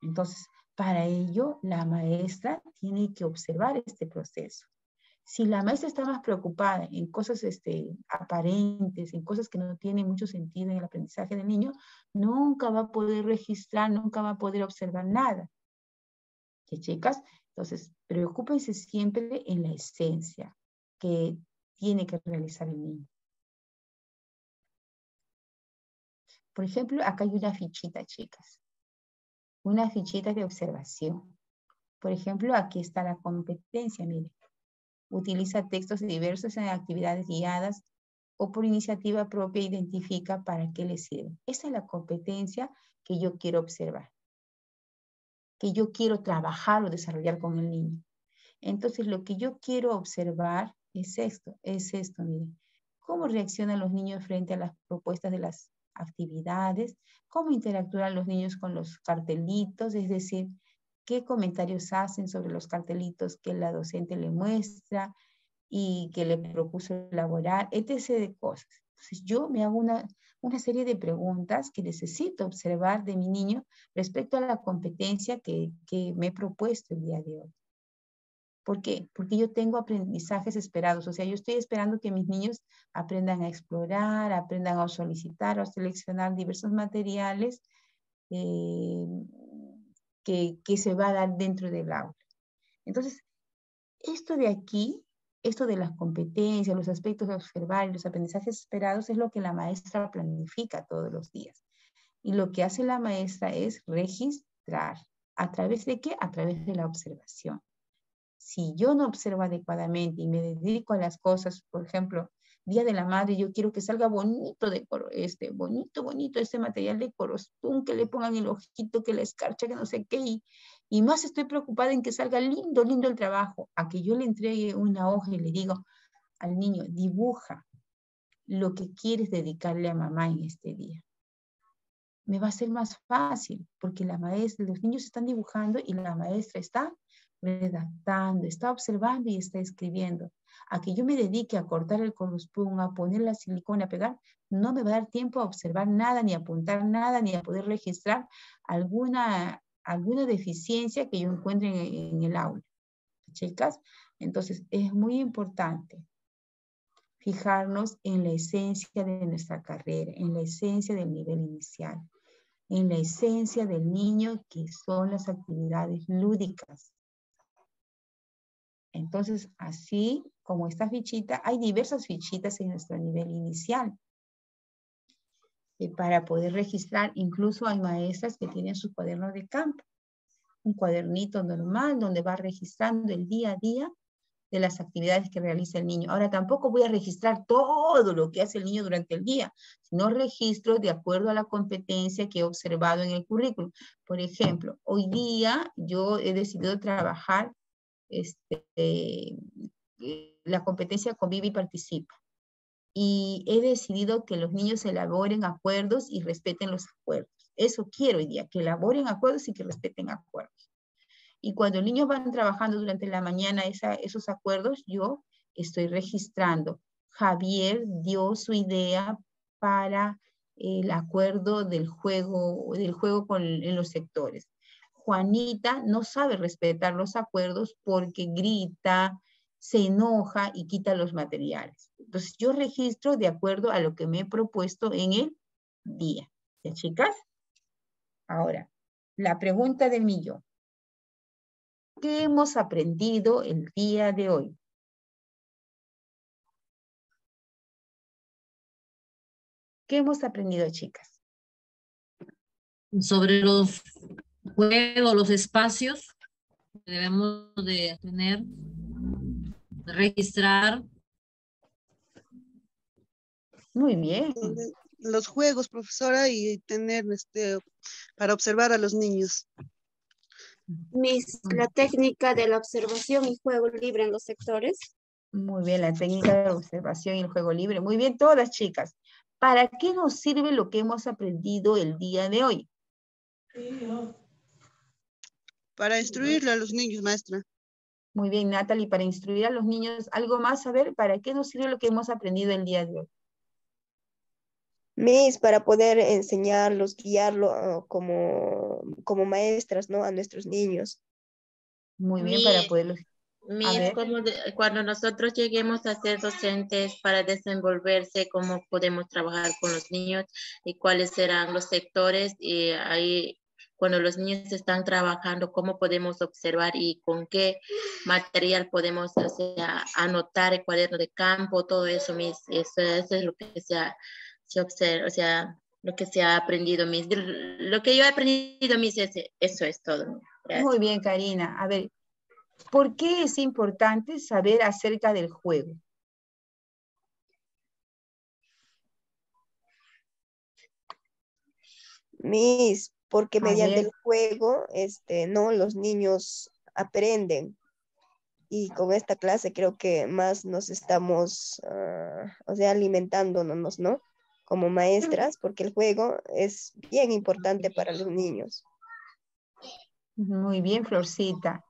Entonces, para ello, la maestra tiene que observar este proceso. Si la maestra está más preocupada en cosas este, aparentes, en cosas que no tienen mucho sentido en el aprendizaje del niño, nunca va a poder registrar, nunca va a poder observar nada. ¿Qué chicas? Entonces, preocúpense siempre en la esencia que tiene que realizar el niño. Por ejemplo, acá hay una fichita, chicas. Una fichita de observación. Por ejemplo, aquí está la competencia, mire. Utiliza textos diversos en actividades guiadas o por iniciativa propia identifica para qué le sirve. Esa es la competencia que yo quiero observar que yo quiero trabajar o desarrollar con el niño. Entonces, lo que yo quiero observar es esto, es esto, miren. ¿Cómo reaccionan los niños frente a las propuestas de las actividades? ¿Cómo interactúan los niños con los cartelitos? Es decir, ¿qué comentarios hacen sobre los cartelitos que la docente le muestra y que le propuso elaborar, etc. de cosas? Entonces, yo me hago una, una serie de preguntas que necesito observar de mi niño respecto a la competencia que, me he propuesto el día de hoy. ¿Por qué? Porque yo tengo aprendizajes esperados, o sea, yo estoy esperando que mis niños aprendan a explorar, aprendan a solicitar o seleccionar diversos materiales eh, que, se va a dar dentro del aula. Entonces, esto de aquí esto de las competencias, los aspectos de observar y los aprendizajes esperados es lo que la maestra planifica todos los días. Y lo que hace la maestra es registrar. ¿A través de qué? A través de la observación. Si yo no observo adecuadamente y me dedico a las cosas, por ejemplo, Día de la Madre, yo quiero que salga bonito, de, este, bonito, bonito este material de corostún, que le pongan el ojito, que la escarcha, que no sé qué, y, y más estoy preocupada en que salga lindo, lindo el trabajo, a que yo le entregue una hoja y le digo al niño, dibuja lo que quieres dedicarle a mamá en este día. Me va a ser más fácil, porque la maestra, los niños están dibujando y la maestra está redactando, está observando y está escribiendo. A que yo me dedique a cortar el corrospón, a poner la silicona, a pegar, no me va a dar tiempo a observar nada, ni a apuntar nada, ni a poder registrar alguna, alguna deficiencia que yo encuentre en, en el aula. Chicas, entonces es muy importante fijarnos en la esencia de nuestra carrera, en la esencia del nivel inicial, en la esencia del niño que son las actividades lúdicas, entonces, así como esta fichita, hay diversas fichitas en nuestro nivel inicial. Y para poder registrar, incluso hay maestras que tienen su cuaderno de campo, un cuadernito normal donde va registrando el día a día de las actividades que realiza el niño. Ahora tampoco voy a registrar todo lo que hace el niño durante el día, sino registro de acuerdo a la competencia que he observado en el currículum. Por ejemplo, hoy día yo he decidido trabajar este, eh, la competencia convive y participa. Y he decidido que los niños elaboren acuerdos y respeten los acuerdos. Eso quiero hoy día, que elaboren acuerdos y que respeten acuerdos. Y cuando los niños van trabajando durante la mañana esos acuerdos, yo estoy registrando. Javier dio su idea para el acuerdo del juego, del juego con, en los sectores. Juanita no sabe respetar los acuerdos porque grita, se enoja y quita los materiales. Entonces yo registro de acuerdo a lo que me he propuesto en el día. ¿Ya, chicas? Ahora, la pregunta de millón. ¿Qué hemos aprendido el día de hoy? ¿Qué hemos aprendido, chicas? Sobre los juego, los espacios que debemos de tener registrar. Muy bien. Los juegos, profesora, y tener este para observar a los niños. Miss, la técnica de la observación y juego libre en los sectores. Muy bien, la técnica de la observación y el juego libre. Muy bien, todas chicas. ¿Para qué nos sirve lo que hemos aprendido el día de hoy? Para instruirle a los niños, maestra. Muy bien, Natalie, para instruir a los niños, ¿algo más? A ver, ¿para qué nos sirve lo que hemos aprendido el día de hoy? Miss, para poder enseñarlos, guiarlos ah, como, como maestras, ¿no? A nuestros niños. Muy bien, para poderlos... Miss, como cuando nosotros lleguemos a ser docentes para desenvolverse, cómo podemos trabajar con los niños y cuáles serán los sectores y ahí cuando los niños están trabajando, cómo podemos observar y con qué material podemos anotar el cuaderno de campo, todo eso, mis, eso, es lo que se, se observa, o sea, lo que se ha aprendido, mis, lo que yo he aprendido, mis, eso es todo. Muy bien, Karina. A ver, ¿por qué es importante saber acerca del juego? Miss, porque mediante el juego, este, ¿no? Los niños aprenden. Y con esta clase creo que más nos estamos, ah, o sea, alimentándonos, ¿no? Como maestras, porque el juego es bien importante para los niños. Muy bien, Florcita.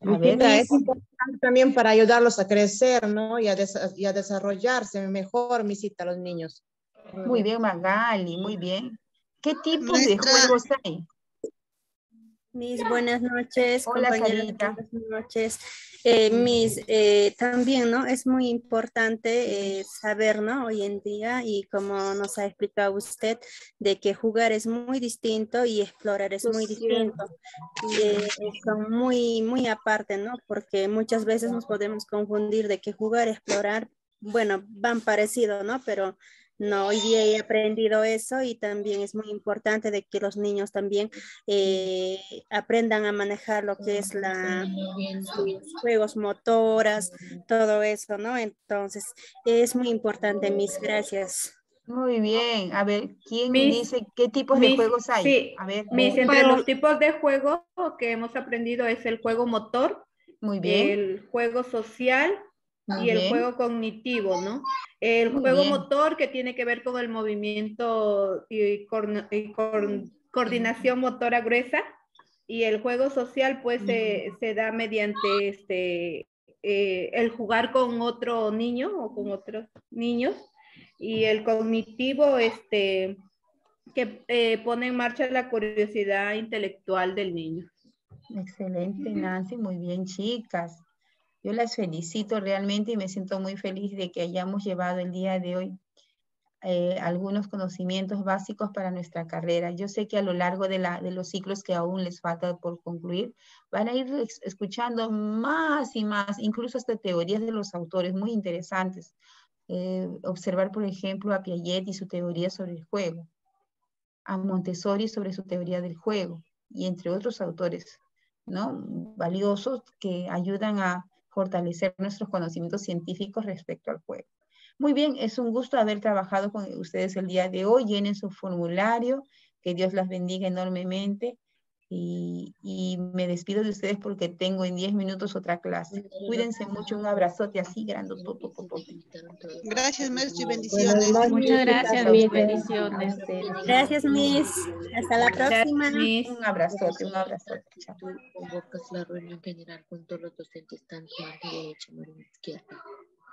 es importante también para ayudarlos a crecer, ¿no? Y a, y a desarrollarse mejor, misita, los niños. Muy bien, Magali, muy bien. ¿Qué tipos de juegos hay? Mis buenas noches, Hola. Buenas noches. Eh, mis, eh, también, ¿no? Es muy importante eh, saber, ¿no? Hoy en día, y como nos ha explicado usted, de que jugar es muy distinto y explorar es muy distinto. Y son muy, muy aparte, ¿no? Porque muchas veces nos podemos confundir de que jugar y explorar, bueno, van parecido, ¿no? Pero no, hoy día he aprendido eso y también es muy importante de que los niños también eh, aprendan a manejar lo que es la juegos motoras, todo eso, ¿no? Entonces, es muy importante, mis gracias. Muy bien. A ver, ¿quién me dice qué tipos de juegos hay? Sí, a ver, mis, entre los tipos de juegos que hemos aprendido es el juego motor, muy bien. el juego social, y el juego cognitivo, ¿no? El juego motor que tiene que ver con el movimiento y, coordinación motora gruesa y el juego social pues se, da mediante este, eh, el jugar con otro niño o con otros niños y el cognitivo este, que eh, pone en marcha la curiosidad intelectual del niño. Excelente, Nancy, muy bien, chicas. Yo las felicito realmente y me siento muy feliz de que hayamos llevado el día de hoy eh, algunos conocimientos básicos para nuestra carrera. Yo sé que a lo largo de, la, de, los ciclos que aún les falta por concluir, van a ir escuchando más y más, incluso hasta teorías de los autores muy interesantes. Eh, observar, por ejemplo, a Piaget y su teoría sobre el juego, a Montessori sobre su teoría del juego, y entre otros autores ¿no? valiosos que ayudan a fortalecer nuestros conocimientos científicos respecto al juego. Muy bien, es un gusto haber trabajado con ustedes el día de hoy. Llenen su formulario, que Dios las bendiga enormemente. Y, me despido de ustedes porque tengo en 10 minutos otra clase. Cuídense mucho, un abrazote así grande. Gracias, Miss, y bendiciones. Muchas gracias, mis bendiciones. Gracias, Miss. Hasta la próxima. Un abrazote, un abrazote. Convocas la reunión general con todos los docentes, tanto a derecha como a izquierda.